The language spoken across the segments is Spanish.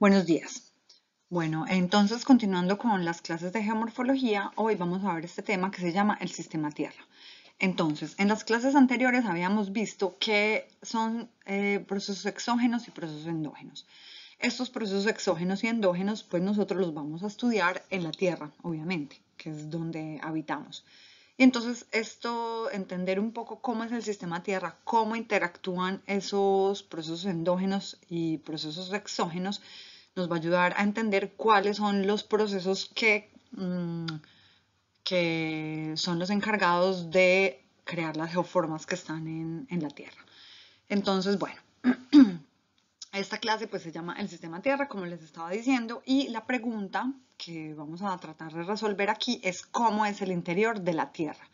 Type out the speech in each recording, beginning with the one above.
Buenos días. Bueno, entonces continuando con las clases de geomorfología, hoy vamos a ver este tema que se llama el sistema Tierra. Entonces, en las clases anteriores habíamos visto que son eh, procesos exógenos y procesos endógenos. Estos procesos exógenos y endógenos, pues nosotros los vamos a estudiar en la Tierra, obviamente, que es donde habitamos. Y entonces esto, entender un poco cómo es el sistema Tierra, cómo interactúan esos procesos endógenos y procesos exógenos, nos va a ayudar a entender cuáles son los procesos que, mm, que son los encargados de crear las geoformas que están en, en la Tierra. Entonces, bueno, esta clase pues se llama el sistema Tierra, como les estaba diciendo, y la pregunta que vamos a tratar de resolver aquí es cómo es el interior de la Tierra,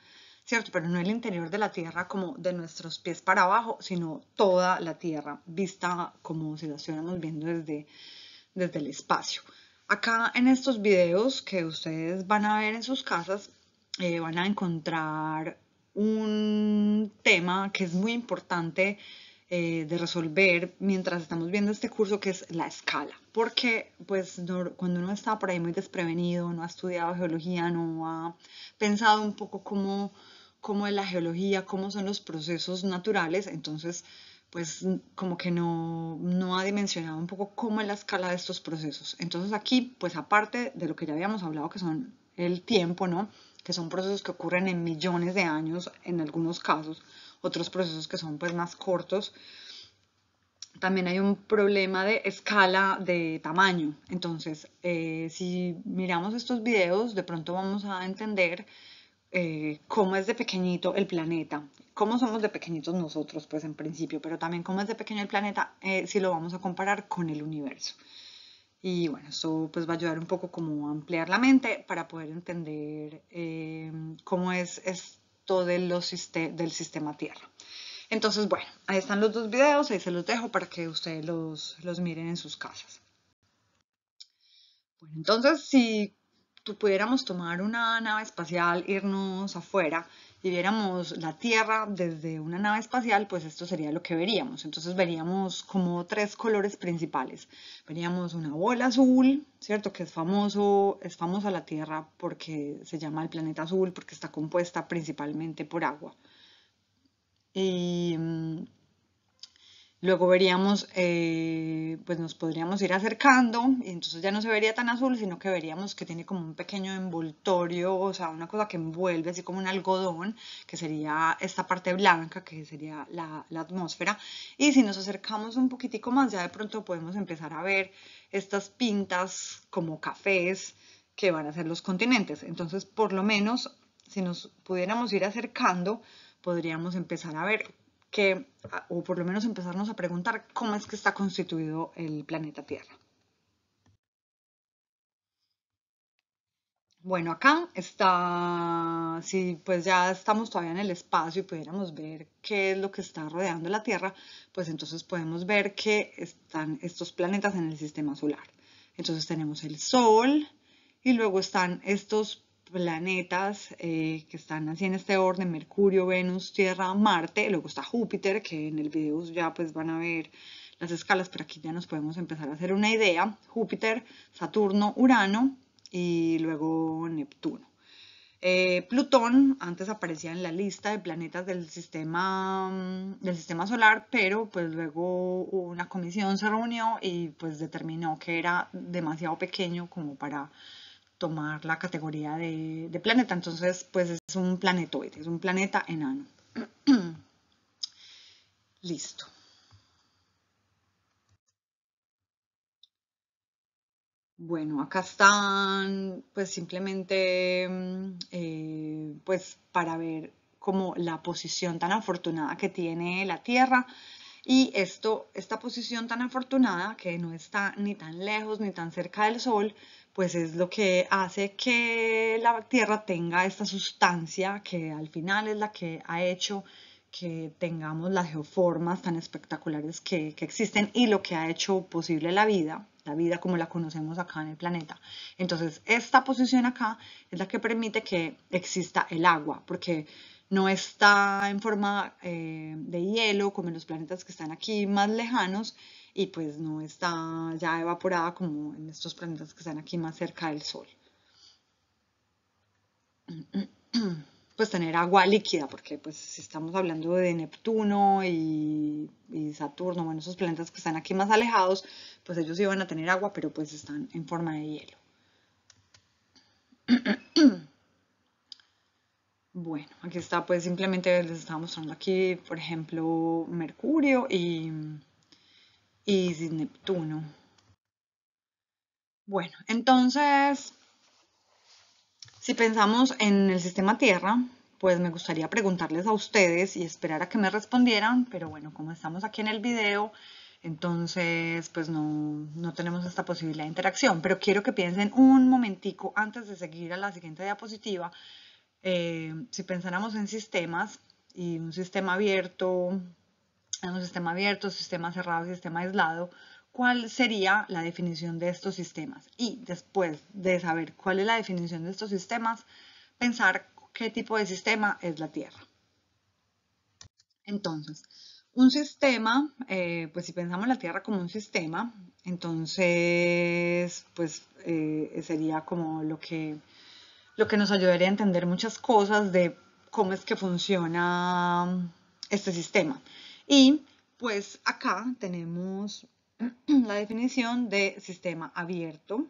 ¿cierto? Pero no el interior de la Tierra como de nuestros pies para abajo, sino toda la Tierra, vista como si la estuviéramos viendo desde, desde el espacio. Acá en estos videos que ustedes van a ver en sus casas, eh, van a encontrar un tema que es muy importante eh, de resolver mientras estamos viendo este curso, que es la escala. Porque pues cuando uno está por ahí muy desprevenido, no ha estudiado geología, no ha pensado un poco cómo, cómo es la geología, cómo son los procesos naturales, entonces pues como que no, no ha dimensionado un poco cómo es la escala de estos procesos. Entonces aquí, pues aparte de lo que ya habíamos hablado, que son el tiempo, ¿no? Que son procesos que ocurren en millones de años en algunos casos, otros procesos que son pues más cortos. También hay un problema de escala de tamaño. Entonces, eh, si miramos estos videos, de pronto vamos a entender eh, cómo es de pequeñito el planeta, cómo somos de pequeñitos nosotros, pues en principio, pero también cómo es de pequeño el planeta eh, si lo vamos a comparar con el universo. Y bueno, eso pues va a ayudar un poco como a ampliar la mente para poder entender cómo es, es todo los del sistema Tierra. Entonces, bueno, ahí están los dos videos, ahí se los dejo para que ustedes los, los miren en sus casas. Bueno, entonces, si tú pudiéramos tomar una nave espacial, irnos afuera y viéramos la Tierra desde una nave espacial, pues esto sería lo que veríamos. Entonces veríamos como tres colores principales. Veríamos una bola azul, ¿cierto? Que es famoso, es famosa la Tierra porque se llama el planeta azul, porque está compuesta principalmente por agua. Y mm, Luego veríamos, eh, pues nos podríamos ir acercando y entonces ya no se vería tan azul, sino que veríamos que tiene como un pequeño envoltorio, o sea, una cosa que envuelve, así como un algodón, que sería esta parte blanca, que sería la, la atmósfera. Y si nos acercamos un poquitico más, ya de pronto podemos empezar a ver estas pintas como cafés que van a ser los continentes. Entonces, por lo menos, si nos pudiéramos ir acercando, podríamos empezar a ver o por lo menos empezarnos a preguntar cómo es que está constituido el planeta Tierra. Bueno, acá está, si pues ya estamos todavía en el espacio y pudiéramos ver qué es lo que está rodeando la Tierra, pues entonces podemos ver que están estos planetas en el sistema solar. Entonces tenemos el Sol y luego están estos planetas eh, que están así en este orden, Mercurio, Venus, Tierra, Marte, luego está Júpiter, que en el video ya pues van a ver las escalas, pero aquí ya nos podemos empezar a hacer una idea, Júpiter, Saturno, Urano y luego Neptuno. Eh, Plutón antes aparecía en la lista de planetas del sistema, del sistema solar, pero pues luego una comisión se reunió y pues determinó que era demasiado pequeño como para tomar la categoría de, planeta. Entonces, pues es un planetoide, es un planeta enano. Listo. Bueno, acá están, pues simplemente, mm, eh, pues para ver como la posición tan afortunada que tiene la Tierra y esto, esta posición tan afortunada que no está ni tan lejos ni tan cerca del Sol, pues es lo que hace que la Tierra tenga esta sustancia que al final es la que ha hecho que tengamos las geoformas tan espectaculares que, existen y lo que ha hecho posible la vida, la vida como la conocemos acá en el planeta. Entonces, esta posición acá es la que permite que exista el agua, porque no está en forma eh, de hielo como en los planetas que están aquí más lejanos, y pues no está ya evaporada como en estos planetas que están aquí más cerca del Sol. Pues tener agua líquida, porque pues si estamos hablando de Neptuno y, y Saturno, bueno, esos planetas que están aquí más alejados, pues ellos iban a tener agua, pero pues están en forma de hielo. Bueno, aquí está, pues simplemente les estaba mostrando aquí, por ejemplo, Mercurio y, y Neptuno. Bueno, entonces, si pensamos en el sistema Tierra, pues me gustaría preguntarles a ustedes y esperar a que me respondieran, pero bueno, como estamos aquí en el video, entonces pues no, no tenemos esta posibilidad de interacción. Pero quiero que piensen un momentico antes de seguir a la siguiente diapositiva eh, si pensáramos en sistemas y un sistema abierto, un sistema abierto, sistema cerrado, sistema aislado, ¿cuál sería la definición de estos sistemas? Y después de saber cuál es la definición de estos sistemas, pensar qué tipo de sistema es la Tierra. Entonces, un sistema, eh, pues si pensamos la Tierra como un sistema, entonces, pues eh, sería como lo que lo que nos ayudaría a entender muchas cosas de cómo es que funciona este sistema. Y pues acá tenemos la definición de sistema abierto,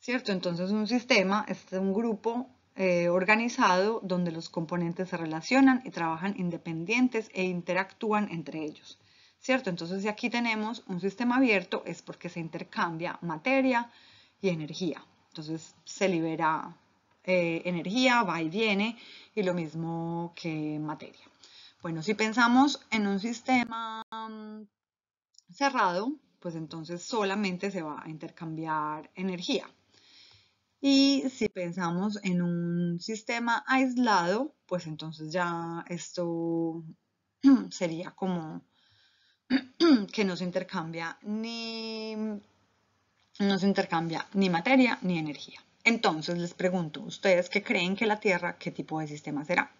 ¿cierto? Entonces un sistema es un grupo eh, organizado donde los componentes se relacionan y trabajan independientes e interactúan entre ellos, ¿cierto? Entonces si aquí tenemos un sistema abierto es porque se intercambia materia y energía. Entonces se libera eh, energía, va y viene, y lo mismo que materia. Bueno, si pensamos en un sistema mm, cerrado, pues entonces solamente se va a intercambiar energía. Y si pensamos en un sistema aislado, pues entonces ya esto sería como que no se intercambia ni no se intercambia ni materia ni energía. Entonces les pregunto, ¿ustedes qué creen que la Tierra, qué tipo de sistema será?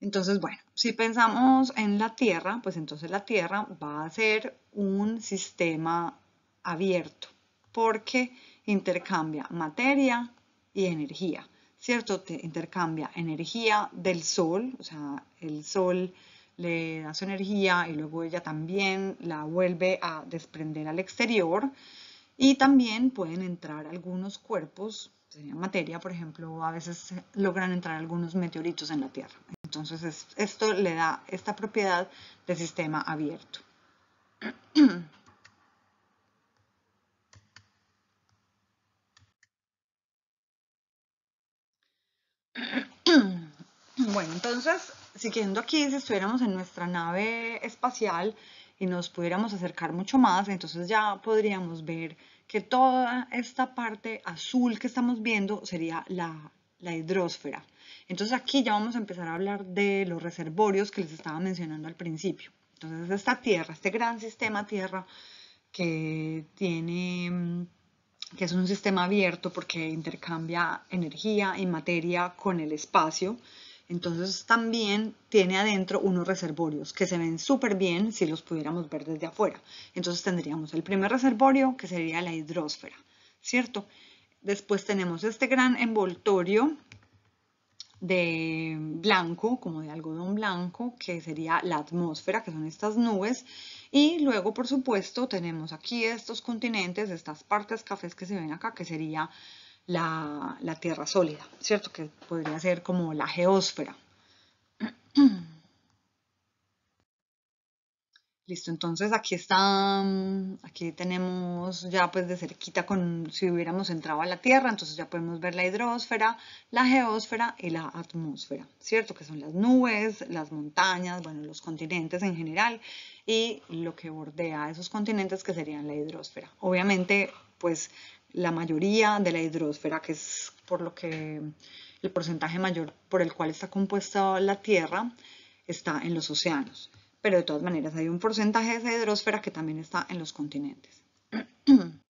Entonces, bueno, si pensamos en la Tierra, pues entonces la Tierra va a ser un sistema abierto porque intercambia materia y energía. ¿Cierto? Te intercambia energía del sol, o sea, el sol le da su energía y luego ella también la vuelve a desprender al exterior y también pueden entrar algunos cuerpos, sería materia, por ejemplo, a veces logran entrar algunos meteoritos en la Tierra. Entonces esto le da esta propiedad de sistema abierto. Bueno, entonces, siguiendo aquí, si estuviéramos en nuestra nave espacial y nos pudiéramos acercar mucho más, entonces ya podríamos ver que toda esta parte azul que estamos viendo sería la, la hidrosfera. Entonces aquí ya vamos a empezar a hablar de los reservorios que les estaba mencionando al principio. Entonces esta Tierra, este gran sistema Tierra que tiene que es un sistema abierto porque intercambia energía y materia con el espacio. Entonces también tiene adentro unos reservorios que se ven súper bien si los pudiéramos ver desde afuera. Entonces tendríamos el primer reservorio que sería la hidrosfera, ¿cierto? Después tenemos este gran envoltorio de blanco, como de algodón blanco, que sería la atmósfera, que son estas nubes. Y luego, por supuesto, tenemos aquí estos continentes, estas partes cafés que se ven acá, que sería la, tierra sólida, ¿cierto? Que podría ser como la geósfera. Listo, entonces aquí está, aquí tenemos ya pues de cerquita con, si hubiéramos entrado a la Tierra, entonces ya podemos ver la hidrosfera, la geósfera y la atmósfera, ¿cierto? Que son las nubes, las montañas, bueno, los continentes en general y lo que bordea esos continentes que serían la hidrosfera. Obviamente, pues la mayoría de la hidrosfera, que es por lo que el porcentaje mayor por el cual está compuesta la Tierra, está en los océanos. Pero de todas maneras hay un porcentaje de esa hidrosfera que también está en los continentes.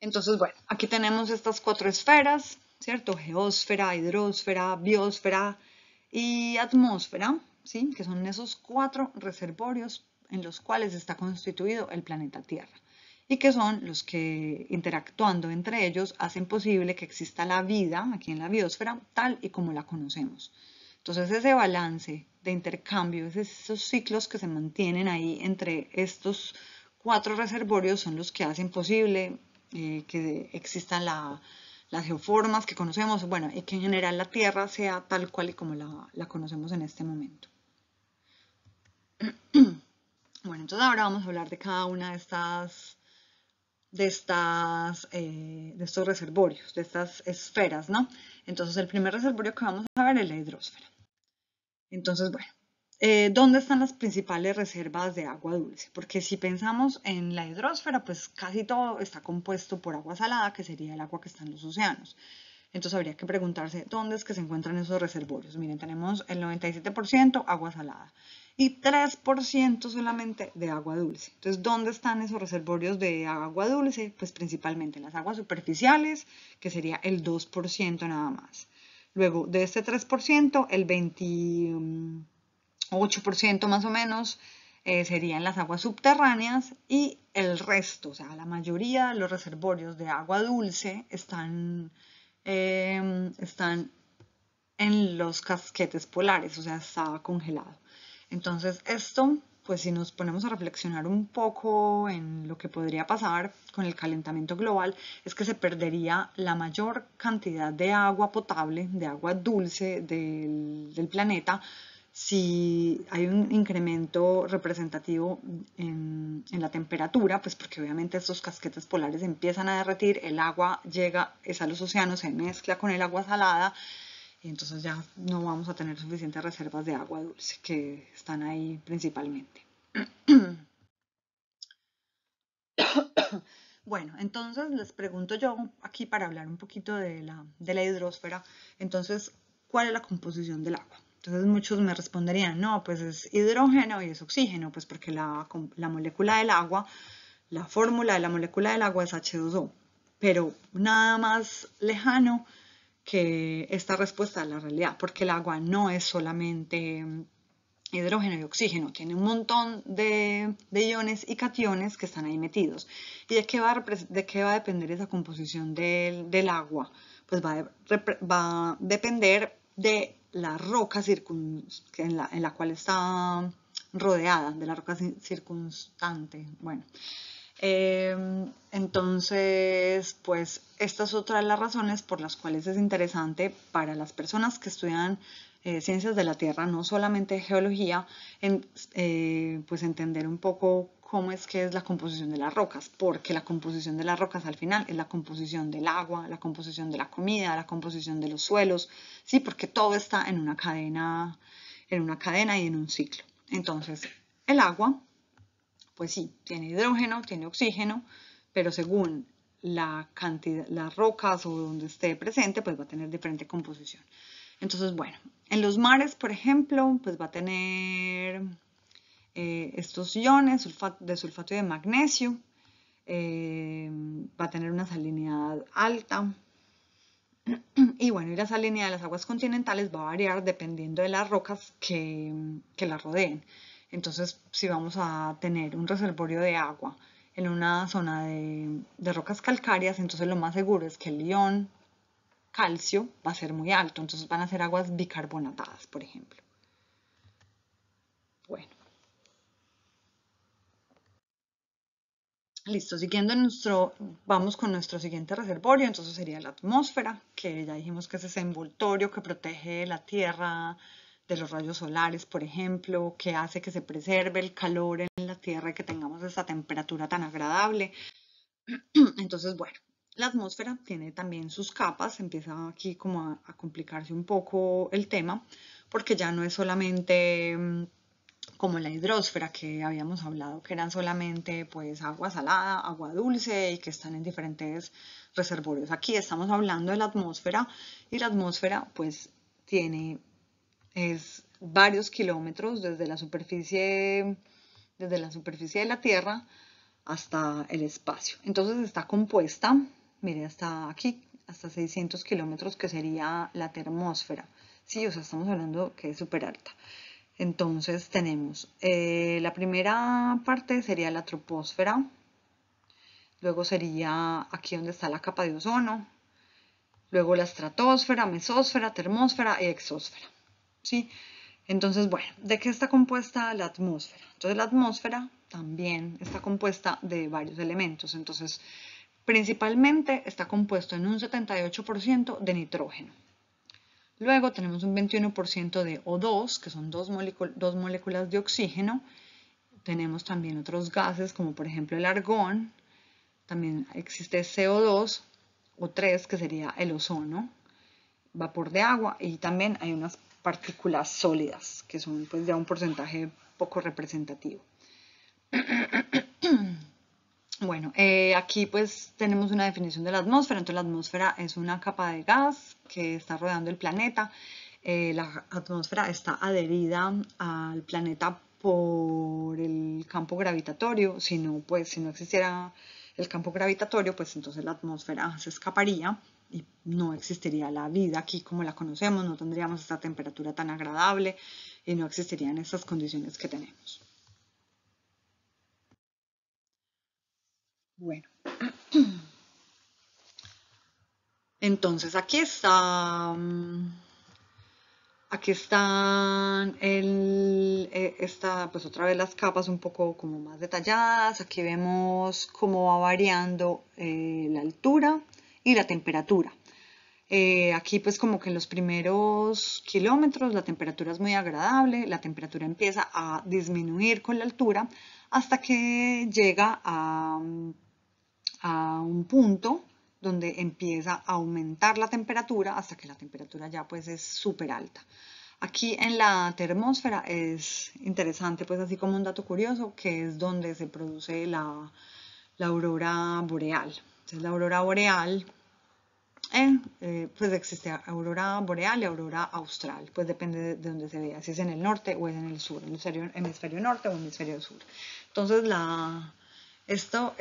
Entonces, bueno, aquí tenemos estas cuatro esferas, ¿cierto? Geósfera, hidrosfera, biosfera y atmósfera, ¿sí? Que son esos cuatro reservorios en los cuales está constituido el planeta Tierra y que son los que interactuando entre ellos hacen posible que exista la vida aquí en la biosfera tal y como la conocemos. Entonces ese balance de intercambio, esos ciclos que se mantienen ahí entre estos cuatro reservorios son los que hacen posible eh, que existan las geoformas que conocemos, bueno, y que en general la Tierra sea tal cual y como la, la conocemos en este momento. Bueno, entonces ahora vamos a hablar de cada una de estas de, estas, eh, de estos reservorios, de estas esferas, ¿no? Entonces, el primer reservorio que vamos a ver es la hidrosfera. Entonces, bueno, eh, ¿dónde están las principales reservas de agua dulce? Porque si pensamos en la hidrosfera, pues casi todo está compuesto por agua salada, que sería el agua que está en los océanos. Entonces habría que preguntarse dónde es que se encuentran esos reservorios. Miren, tenemos el 97% agua salada y 3% solamente de agua dulce. Entonces, ¿dónde están esos reservorios de agua dulce? Pues principalmente en las aguas superficiales, que sería el 2% nada más. Luego, de este 3%, el 28% más o menos eh, serían las aguas subterráneas y el resto, o sea, la mayoría de los reservorios de agua dulce están Em, están en los casquetes polares, o sea, está congelado. Entonces esto, pues si nos ponemos a reflexionar un poco en lo que podría pasar con el calentamiento global, es que se perdería la mayor cantidad de agua potable, de agua dulce del, planeta, si hay un incremento representativo en, la temperatura, pues porque obviamente estos casquetes polares empiezan a derretir, el agua llega, es a los océanos, se mezcla con el agua salada y entonces ya no vamos a tener suficientes reservas de agua dulce que están ahí principalmente. Bueno, entonces les pregunto yo aquí para hablar un poquito de la, de la hidrosfera, entonces, ¿cuál es la composición del agua? Entonces muchos me responderían, no, pues es hidrógeno y es oxígeno, pues porque la, molécula del agua, la fórmula de la molécula del agua es H2O, pero nada más lejano que esta respuesta a la realidad, porque el agua no es solamente hidrógeno y oxígeno, tiene un montón de, iones y cationes que están ahí metidos. ¿Y de qué va a, de qué va a depender esa composición del, agua? Pues va va a depender de la roca en la, en la cual está rodeada, de la roca circunstante. Bueno, em, entonces, pues esta es otra de las razones por las cuales es interesante para las personas que estudian eh, ciencias de la Tierra, no solamente geología, en, eh, pues entender un poco cómo es que es la composición de las rocas, porque la composición de las rocas al final es la composición del agua, la composición de la comida, la composición de los suelos, sí, porque todo está en una cadena, en una cadena y en un ciclo. Entonces, el agua, pues sí, tiene hidrógeno, tiene oxígeno, pero según la cantidad, las rocas o donde esté presente, pues va a tener diferente composición. Entonces, bueno, en los mares, por ejemplo, pues va a tener eh, estos iones de sulfato y de magnesio. Eh, va a tener una salinidad alta. Y bueno, y la salinidad de las aguas continentales va a variar dependiendo de las rocas que, que rodeen. Entonces, si vamos a tener un reservorio de agua en una zona de, rocas calcáreas, entonces lo más seguro es que el ion calcio va a ser muy alto, entonces van a ser aguas bicarbonatadas, por ejemplo. Bueno. Listo, siguiendo nuestro, vamos con nuestro siguiente reservorio, entonces sería la atmósfera, que ya dijimos que es ese envoltorio que protege la Tierra de los rayos solares, por ejemplo, que hace que se preserve el calor en la Tierra y que tengamos esa temperatura tan agradable. Entonces, bueno, la atmósfera tiene también sus capas, empieza aquí como a, a complicarse un poco el tema, porque ya no es solamente mm, como la hidrosfera que habíamos hablado, que eran solamente pues agua salada, agua dulce y que están en diferentes reservorios. Aquí estamos hablando de la atmósfera y la atmósfera pues tiene es varios kilómetros desde la superficie desde la superficie de la Tierra hasta el espacio. Entonces está compuesta, mire, está aquí hasta 600 kilómetros, que sería la termósfera. Sí, o sea, estamos hablando que es súper alta. Entonces tenemos eh, la primera parte sería la troposfera, luego sería aquí donde está la capa de ozono, luego la estratosfera, mesósfera, termósfera y exósfera. ¿Sí? Entonces, bueno, ¿de qué está compuesta la atmósfera? Entonces la atmósfera también está compuesta de varios elementos. Entonces, principalmente está compuesto en un 78% de nitrógeno. Luego tenemos un 21% de O2, que son dos, dos, moléculas de oxígeno. Tenemos también otros gases, como por ejemplo el argón. También existe CO2, o 3, que sería el ozono, vapor de agua. Y también hay unas partículas sólidas, que son pues ya un porcentaje poco representativo. Bueno, eh, aquí pues tenemos una definición de la atmósfera. Entonces la atmósfera es una capa de gas que está rodeando el planeta. Eh, la atmósfera está adherida al planeta por el campo gravitatorio. Si no, pues si no existiera el campo gravitatorio, pues entonces la atmósfera se escaparía y no existiría la vida aquí como la conocemos, no tendríamos esta temperatura tan agradable y no existirían estas condiciones que tenemos. Bueno. Entonces aquí está. Mm, aquí están el, eh, pues otra vez las capas un poco como más detalladas. Aquí vemos cómo va variando eh, la altura y la temperatura. Eh, aquí pues como que en los primeros kilómetros la temperatura es muy agradable, la temperatura empieza a disminuir con la altura hasta que llega a un punto donde empieza a aumentar la temperatura hasta que la temperatura ya pues es súper alta. Aquí en la termósfera es interesante, pues así como un dato curioso, que es donde se produce la, aurora boreal. Entonces la aurora boreal, eh, eh, pues existe aurora boreal y aurora austral, pues depende de, de donde se vea, si es en el norte o es en el sur, el hemisferio norte o el hemisferio sur. Entonces la, esto,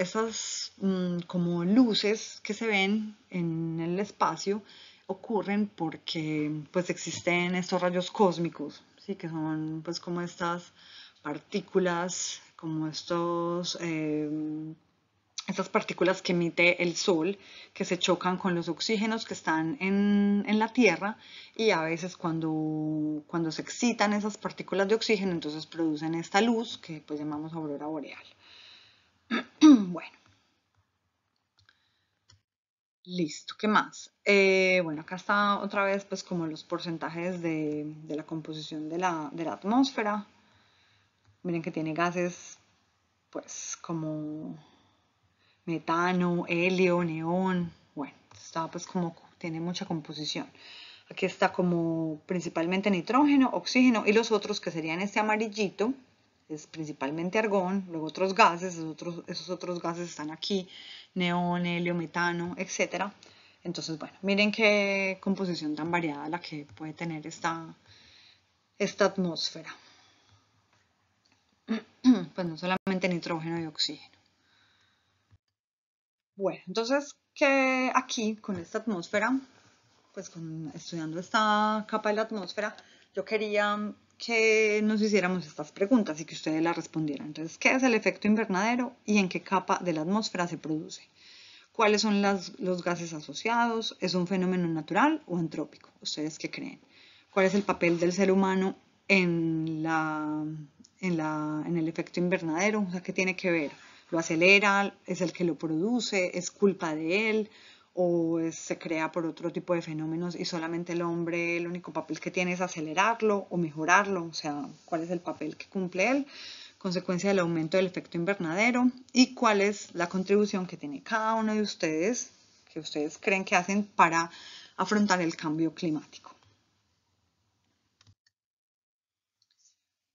mm, como luces que se ven en el espacio ocurren porque pues existen estos rayos cósmicos, ¿sí? que son pues como estas partículas, como estos, em, estas partículas que emite el sol, que se chocan con los oxígenos que están en, en la Tierra y a veces cuando, cuando se excitan esas partículas de oxígeno, entonces producen esta luz que pues llamamos aurora boreal. bueno. Listo, ¿qué más? Eh, bueno, acá está otra vez pues como los porcentajes de, la composición de la, atmósfera. Miren que tiene gases pues como metano, helio, neón. Bueno, está pues como tiene mucha composición. Aquí está como principalmente nitrógeno, oxígeno y los otros que serían este amarillito, es principalmente argón, luego otros gases, esos otros, gases están aquí, neón, helio, metano, etc. Entonces, bueno, miren qué composición tan variada la que puede tener esta, esta atmósfera. Pues no solamente nitrógeno y oxígeno. Bueno, entonces, que aquí con esta atmósfera, pues estudiando esta capa de la atmósfera, yo quería que nos hiciéramos estas preguntas y que ustedes las respondieran. Entonces, ¿qué es el efecto invernadero y en qué capa de la atmósfera se produce? ¿Cuáles son los gases asociados? ¿Es un fenómeno natural o antrópico? ¿Ustedes qué creen? ¿Cuál es el papel del ser humano en, la, en, la, en el efecto invernadero? O sea, ¿qué tiene que ver? ¿Lo acelera? ¿Es el que lo produce? ¿Es culpa de él? o se crea por otro tipo de fenómenos y solamente el hombre el único papel que tiene es acelerarlo o mejorarlo, o sea, cuál es el papel que cumple él, consecuencia del aumento del efecto invernadero y cuál es la contribución que tiene cada uno de ustedes, que ustedes creen que hacen para afrontar el cambio climático.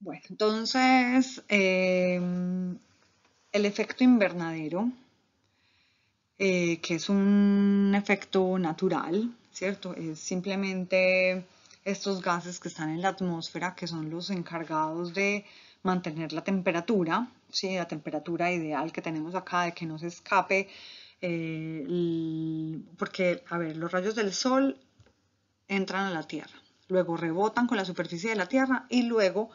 Bueno, entonces, em, el efecto invernadero eh, que es un efecto natural, ¿cierto? Es simplemente estos gases que están en la atmósfera, que son los encargados de mantener la temperatura, ¿sí? la temperatura ideal que tenemos acá, de que no se escape eh, porque, a ver, los rayos del sol entran a la Tierra, luego rebotan con la superficie de la Tierra y luego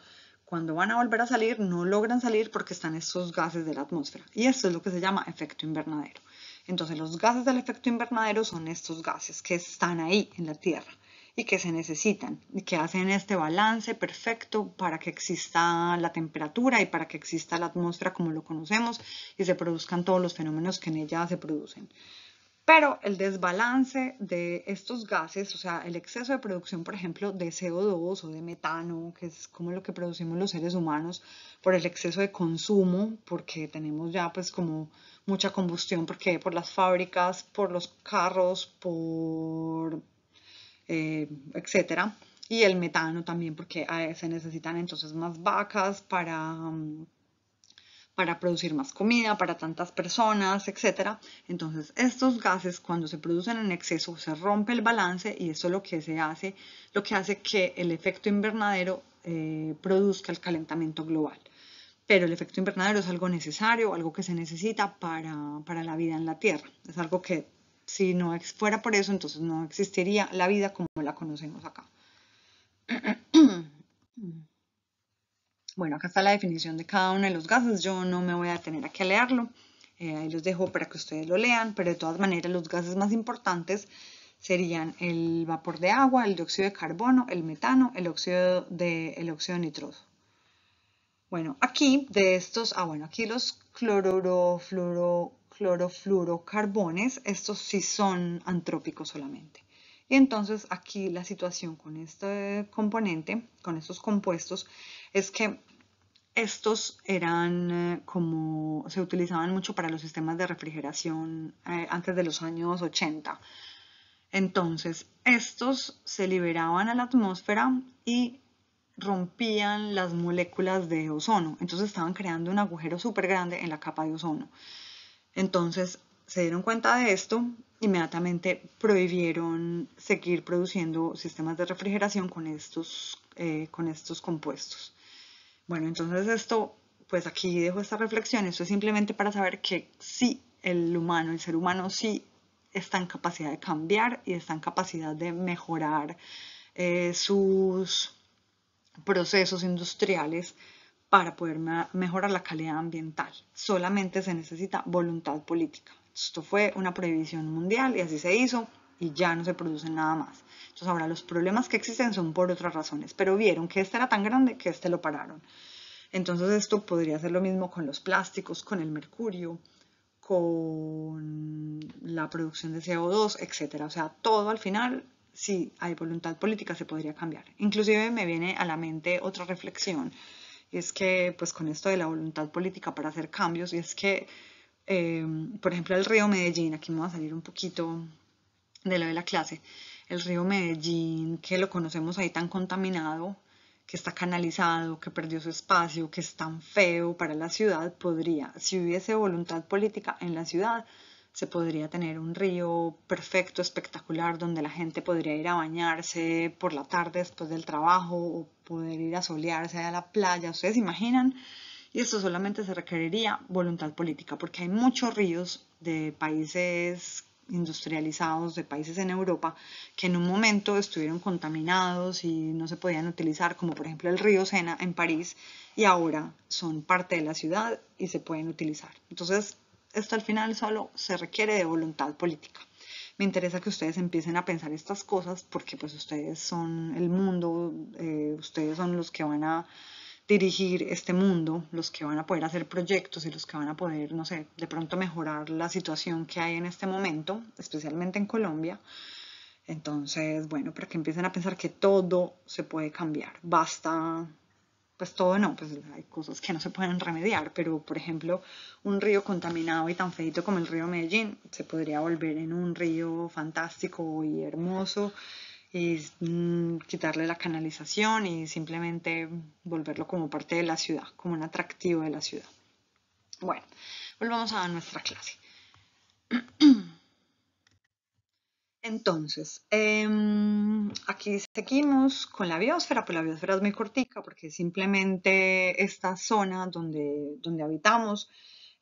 cuando van a volver a salir no logran salir porque están estos gases de la atmósfera. Y esto es lo que se llama efecto invernadero. Entonces los gases del efecto invernadero son estos gases que están ahí en la Tierra y que se necesitan y que hacen este balance perfecto para que exista la temperatura y para que exista la atmósfera como lo conocemos y se produzcan todos los fenómenos que en ella se producen. Pero el desbalance de estos gases, o sea, el exceso de producción, por ejemplo, de CO2 o de metano, que es como lo que producimos los seres humanos, por el exceso de consumo, porque tenemos ya pues como mucha combustión, porque por las fábricas, por los carros, por eh, etcétera. Y el metano también, porque se necesitan entonces más vacas para, mm, para producir más comida para tantas personas, etcétera. Entonces, estos gases cuando se producen en exceso se rompe el balance y eso es lo que se hace, lo que hace que el efecto invernadero eh, produzca el calentamiento global. Pero el efecto invernadero es algo necesario, algo que se necesita para, para la vida en la Tierra. Es algo que si no fuera por eso, entonces no existiría la vida como la conocemos acá. Bueno, acá está la definición de cada uno de los gases. Yo no me voy a detener aquí a leerlo. Eh, ahí los dejo para que ustedes lo lean, pero de todas maneras los gases más importantes serían el vapor de agua, el dióxido de carbono, el metano, el óxido de, el óxido nitroso. Bueno, aquí de estos, ah bueno, aquí los clorofluoro, clorofluorocarbones, estos sí son antrópicos solamente. Y entonces aquí la situación con este componente, con estos compuestos, es que estos eran eh, como se utilizaban mucho para los sistemas de refrigeración eh, antes de los años 80. Entonces, estos se liberaban a la atmósfera y rompían las moléculas de ozono. Entonces estaban creando un agujero súper grande en la capa de ozono. Entonces se dieron cuenta de esto, inmediatamente prohibieron seguir produciendo sistemas de refrigeración con estos, eh, con estos compuestos. Bueno, entonces esto, pues aquí dejo esta reflexión, esto es simplemente para saber que sí, el humano, el ser humano sí está en capacidad de cambiar y está en capacidad de mejorar eh, sus procesos industriales para poder mejorar la calidad ambiental. Solamente se necesita voluntad política. Esto fue una prohibición mundial y así se hizo y ya no se produce nada más. Entonces ahora los problemas que existen son por otras razones, pero vieron que este era tan grande que este lo pararon. Entonces esto podría ser lo mismo con los plásticos, con el mercurio, con la producción de CO2, etc. O sea, todo al final, si hay voluntad política, se podría cambiar. Inclusive me viene a la mente otra reflexión es que pues con esto de la voluntad política para hacer cambios, y es que, em, por ejemplo, el río Medellín, aquí me va a salir un poquito de lo de la clase, el río Medellín, que lo conocemos ahí tan contaminado, que está canalizado, que perdió su espacio, que es tan feo para la ciudad, podría, si hubiese voluntad política en la ciudad, se podría tener un río perfecto, espectacular, donde la gente podría ir a bañarse por la tarde después del trabajo o poder ir a solearse a la playa. ¿Ustedes imaginan? Y esto solamente se requeriría voluntad política, porque hay muchos ríos de países industrializados, de países en Europa, que en un momento estuvieron contaminados y no se podían utilizar, como por ejemplo el río Sena en París, y ahora son parte de la ciudad y se pueden utilizar. Entonces, esto al final solo se requiere de voluntad política. Me interesa que ustedes empiecen a pensar estas cosas porque pues ustedes son el mundo, eh, ustedes son los que van a dirigir este mundo, los que van a poder hacer proyectos y los que van a poder, no sé, de pronto mejorar la situación que hay en este momento, especialmente en Colombia. Entonces, bueno, para que empiecen a pensar que todo se puede cambiar. Basta pues todo no, pues hay cosas que no se pueden remediar, pero por ejemplo, un río contaminado y tan feito como el río Medellín se podría volver en un río fantástico y hermoso y mm, quitarle la canalización y simplemente volverlo como parte de la ciudad, como un atractivo de la ciudad. Bueno, volvamos a nuestra clase. Entonces, em, aquí seguimos con la biosfera, pues la biosfera es muy cortica porque simplemente esta zona donde, donde habitamos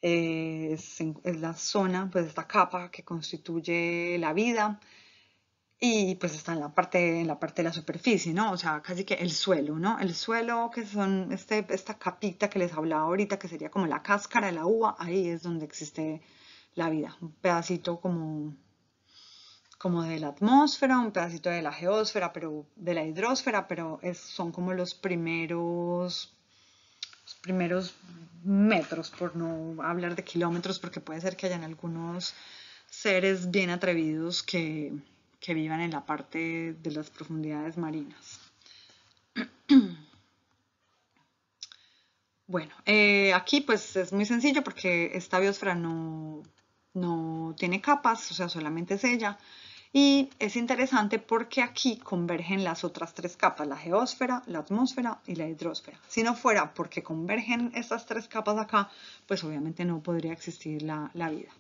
es, es la zona, pues esta capa que constituye la vida y pues está en la parte, en la parte de la superficie, ¿no? O sea, casi que el suelo, ¿no? El suelo que son este, esta capita que les hablaba ahorita, que sería como la cáscara de la uva, ahí es donde existe la vida, un pedacito como, como de la atmósfera, un pedacito de la geósfera, pero de la hidrosfera, pero son como los primeros primeros metros, por no hablar de kilómetros, porque puede ser que hayan algunos seres bien atrevidos que, vivan en la parte de las profundidades marinas. Bueno, eh, aquí pues es muy sencillo porque esta biosfera no, no tiene capas, o sea, solamente es ella. Y es interesante porque aquí convergen las otras tres capas, la geósfera, la atmósfera y la hidrosfera. Si no fuera porque convergen estas tres capas acá, pues obviamente no podría existir la, la vida.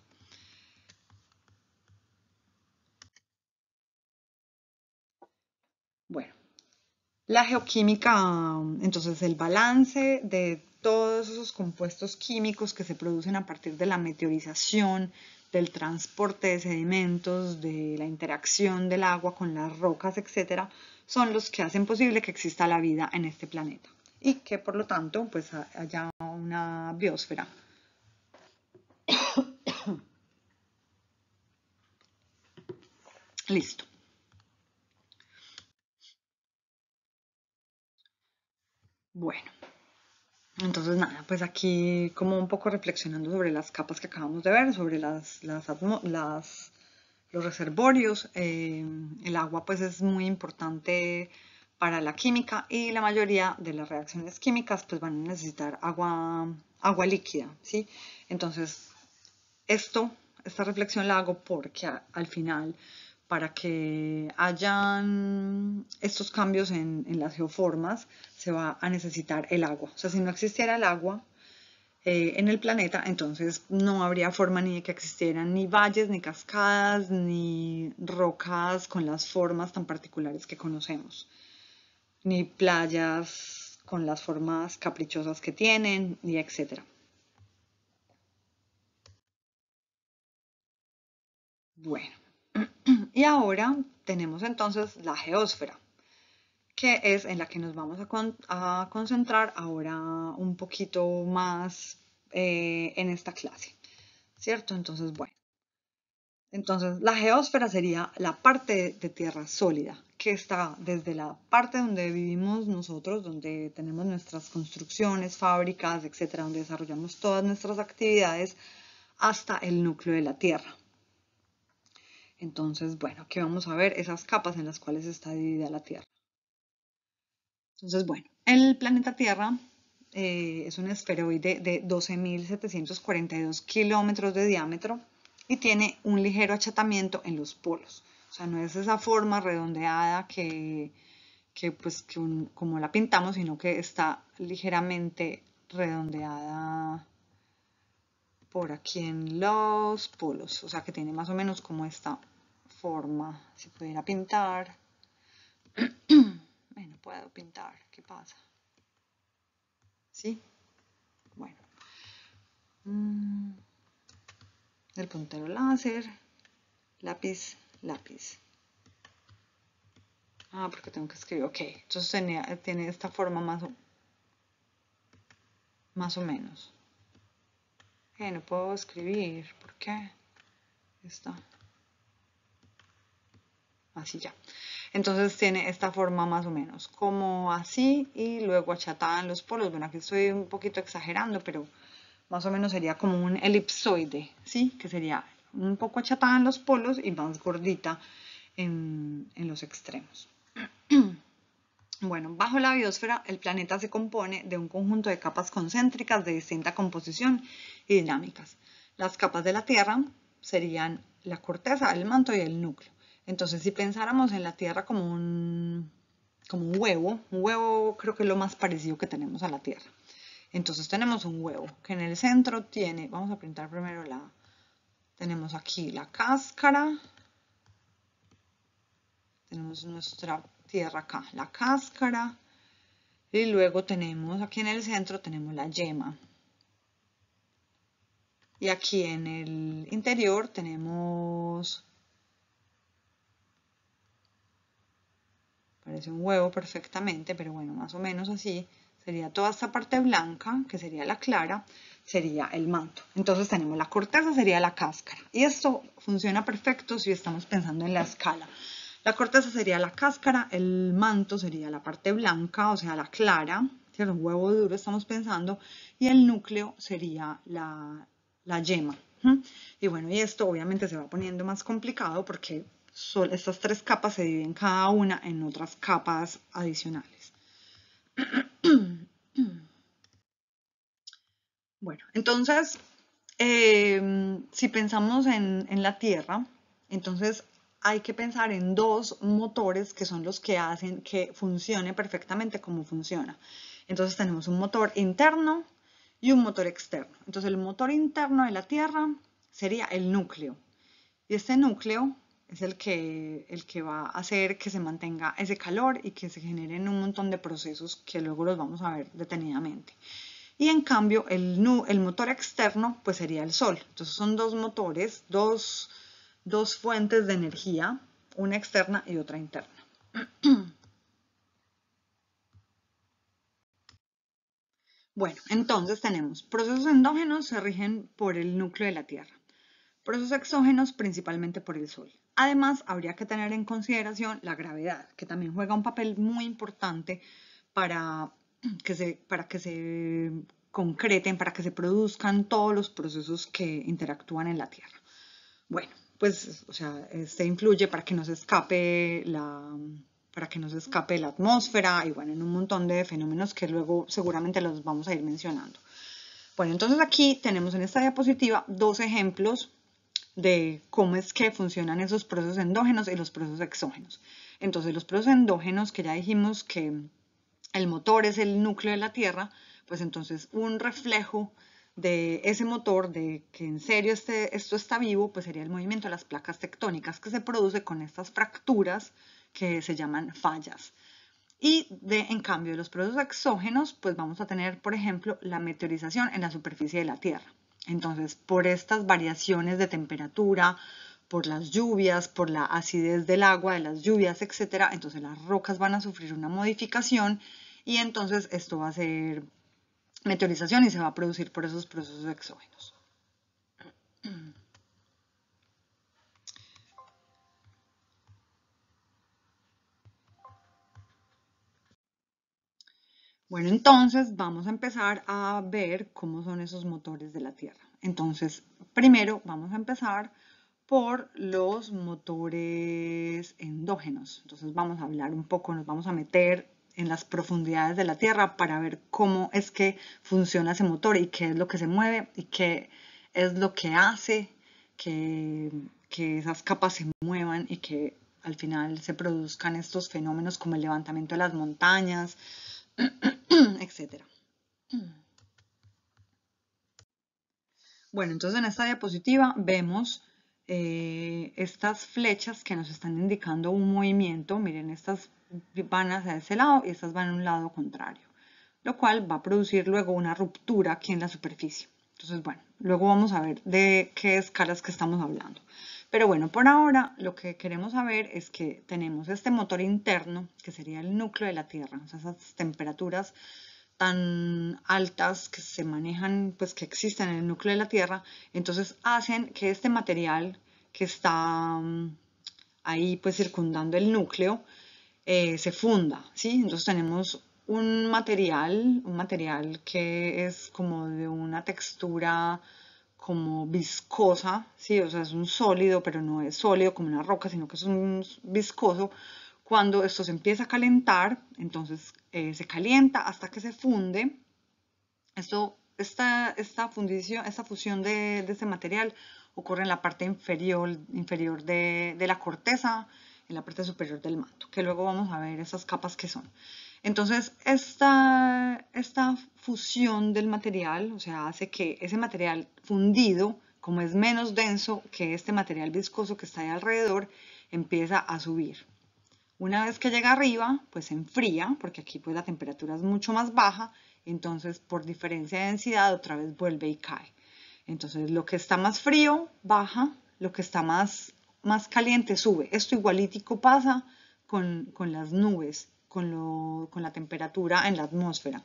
Bueno, la geoquímica, entonces el balance de todos esos compuestos químicos que se producen a partir de la meteorización, del transporte de sedimentos, de la interacción del agua con las rocas, etcétera, son los que hacen posible que exista la vida en este planeta y que por lo tanto pues haya una biosfera. Listo. Bueno. Entonces, nada, pues aquí como un poco reflexionando sobre las capas que acabamos de ver, sobre las, las, los reservorios. Eh, el agua pues es muy importante para la química y la mayoría de las reacciones químicas pues van a necesitar agua, agua líquida, ¿sí? Entonces, esto, esta reflexión la hago porque al final para que hayan estos cambios en, las geoformas, se va a necesitar el agua. O sea, si no existiera el agua eh, en el planeta, entonces no habría forma ni de que existieran ni valles, ni cascadas, ni rocas con las formas tan particulares que conocemos, ni playas con las formas caprichosas que tienen, ni etcétera. Bueno. Y ahora tenemos entonces la geósfera, que es en la que nos vamos a, concentrar ahora un poquito más eh, en esta clase, ¿cierto? Entonces, bueno. Entonces, la geósfera sería la parte de tierra sólida, que está desde la parte donde vivimos nosotros, donde tenemos nuestras construcciones, fábricas, etcétera, donde desarrollamos todas nuestras actividades, hasta el núcleo de la Tierra. Entonces, bueno, aquí vamos a ver esas capas en las cuales está dividida la Tierra. Entonces, bueno, el planeta Tierra eh, es un esferoide de 12.742 kilómetros de diámetro y tiene un ligero achatamiento en los polos. O sea, no es esa forma redondeada que, pues, como la pintamos, sino que está ligeramente redondeada por aquí en los polos. O sea, que tiene más o menos como esta forma. Si pudiera pintar. bueno, puedo pintar. ¿Qué pasa? ¿Sí? Bueno. Mm. El puntero láser. Lápiz, lápiz. Ah, porque tengo que escribir. Ok, entonces tiene, esta forma más o, más o menos. Eh, no puedo escribir. ¿Por qué? Está así ya. Entonces tiene esta forma más o menos, como así y luego achatada en los polos. Bueno, aquí estoy un poquito exagerando, pero más o menos sería como un elipsoide, ¿sí? Que sería un poco achatada en los polos y más gordita en, en los extremos. Bueno, bajo la biosfera el planeta se compone de un conjunto de capas concéntricas de distinta composición y dinámicas. Las capas de la Tierra serían la corteza, el manto y el núcleo. Entonces, si pensáramos en la Tierra como un, como un huevo, un huevo creo que es lo más parecido que tenemos a la Tierra. Entonces tenemos un huevo que en el centro tiene, vamos a pintar primero la, tenemos aquí la cáscara, tenemos nuestra tierra acá, la cáscara, y luego tenemos aquí en el centro tenemos la yema. Y aquí en el interior tenemos, parece un huevo perfectamente, pero bueno, más o menos así, sería toda esta parte blanca, que sería la clara, sería el manto. Entonces tenemos la corteza, sería la cáscara. Y esto funciona perfecto si estamos pensando en la escala. La corteza sería la cáscara, el manto sería la parte blanca, o sea, la clara, un huevo duro estamos pensando, y el núcleo sería la, la yema. Y bueno, y esto obviamente se va poniendo más complicado porque estas tres capas se dividen cada una en otras capas adicionales. Bueno, entonces, em, si pensamos en, en la Tierra, entonces hay que pensar en dos motores que son los que hacen que funcione perfectamente como funciona. Entonces tenemos un motor interno y un motor externo. Entonces el motor interno de la Tierra sería el núcleo. Y este núcleo es el que, el que va a hacer que se mantenga ese calor y que se generen un montón de procesos que luego los vamos a ver detenidamente. Y en cambio el, el motor externo pues sería el sol. Entonces son dos motores, dos dos fuentes de energía, una externa y otra interna. Bueno, entonces tenemos procesos endógenos se rigen por el núcleo de la Tierra, procesos exógenos principalmente por el Sol. Además, habría que tener en consideración la gravedad, que también juega un papel muy importante para que se, para que se concreten, para que se produzcan todos los procesos que interactúan en la Tierra. Bueno, pues, o sea, este influye para que no se escape la, para que no se escape la atmósfera y bueno, en un montón de fenómenos que luego seguramente los vamos a ir mencionando. Bueno, entonces aquí tenemos en esta diapositiva dos ejemplos de cómo es que funcionan esos procesos endógenos y los procesos exógenos. Entonces, los procesos endógenos, que ya dijimos que el motor es el núcleo de la Tierra, pues entonces un reflejo de ese motor, de que en serio este, esto está vivo, pues sería el movimiento de las placas tectónicas que se produce con estas fracturas que se llaman fallas. Y de, en cambio, de los procesos exógenos, pues vamos a tener, por ejemplo, la meteorización en la superficie de la Tierra. Entonces, por estas variaciones de temperatura, por las lluvias, por la acidez del agua, de las lluvias, etc., entonces las rocas van a sufrir una modificación y entonces esto va a ser meteorización y se va a producir por esos procesos exógenos. Bueno, entonces vamos a empezar a ver cómo son esos motores de la Tierra. Entonces, primero vamos a empezar por los motores endógenos. Entonces vamos a hablar un poco, nos vamos a meter en las profundidades de la Tierra para ver cómo es que funciona ese motor y qué es lo que se mueve y qué es lo que hace que, que esas capas se muevan y que al final se produzcan estos fenómenos como el levantamiento de las montañas, etc. Bueno, entonces en esta diapositiva vemos eh, estas flechas que nos están indicando un movimiento. Miren, estas van hacia ese lado y estas van a un lado contrario, lo cual va a producir luego una ruptura aquí en la superficie. Entonces, bueno, luego vamos a ver de qué escalas que estamos hablando. Pero bueno, por ahora lo que queremos saber es que tenemos este motor interno, que sería el núcleo de la Tierra, esas temperaturas tan altas que se manejan, pues que existen en el núcleo de la Tierra, entonces hacen que este material que está mm, ahí pues circundando el núcleo, eh, se funda, ¿sí? Entonces tenemos un material, un material que es como de una textura como viscosa, ¿sí? O sea, es un sólido, pero no es sólido como una roca, sino que es un viscoso. Cuando esto se empieza a calentar, entonces eh, se calienta hasta que se funde. Esto, esta, esta, fundición, esta fusión de, de este material ocurre en la parte inferior, inferior de, de la corteza, en la parte superior del manto, que luego vamos a ver esas capas que son. Entonces, esta, esta fusión del material, o sea, hace que ese material fundido, como es menos denso que este material viscoso que está ahí alrededor, empieza a subir. Una vez que llega arriba, pues se enfría, porque aquí pues la temperatura es mucho más baja, entonces por diferencia de densidad otra vez vuelve y cae. Entonces, lo que está más frío baja, lo que está más, más caliente sube. Esto igualítico pasa con, las nubes, con, la temperatura en la atmósfera.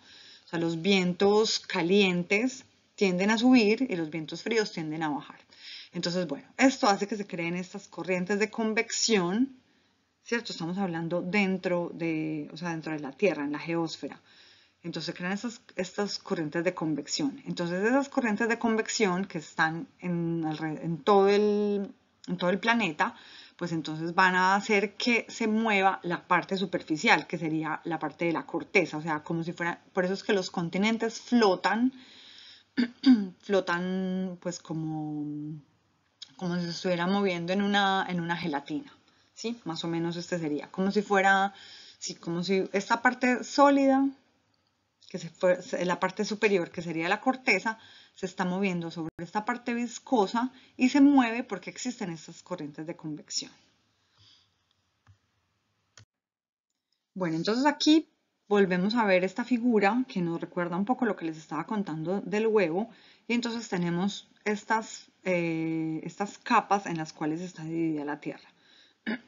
O sea, los vientos calientes tienden a subir y los vientos fríos tienden a bajar. Entonces, bueno, esto hace que se creen estas corrientes de convección, ¿cierto? Estamos hablando dentro de, o sea, dentro de la Tierra, en la geósfera. Entonces se crean estas, corrientes de convección. Entonces esas corrientes de convección que están en todo el planeta, pues entonces van a hacer que se mueva la parte superficial, que sería la parte de la corteza, o sea, como si fuera, por eso es que los continentes flotan, flotan pues como, como si se estuviera moviendo en una, en una gelatina, ¿sí? Más o menos este sería, como si fuera, sí, como si esta parte sólida que se fue, la parte superior, que sería la corteza, se está moviendo sobre esta parte viscosa y se mueve porque existen estas corrientes de convección. Bueno, entonces aquí volvemos a ver esta figura que nos recuerda un poco lo que les estaba contando del huevo y entonces tenemos estas, eh, estas capas en las cuales está dividida la Tierra.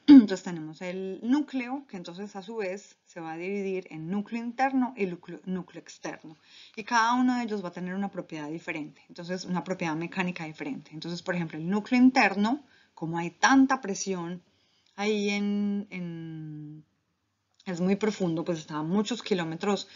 Entonces tenemos el núcleo, que entonces a su vez se va a dividir en núcleo interno y núcleo, externo. Y cada uno de ellos va a tener una propiedad diferente, entonces una propiedad mecánica diferente. Entonces, por ejemplo, el núcleo interno, como hay tanta presión ahí en, es muy profundo, pues está a muchos kilómetros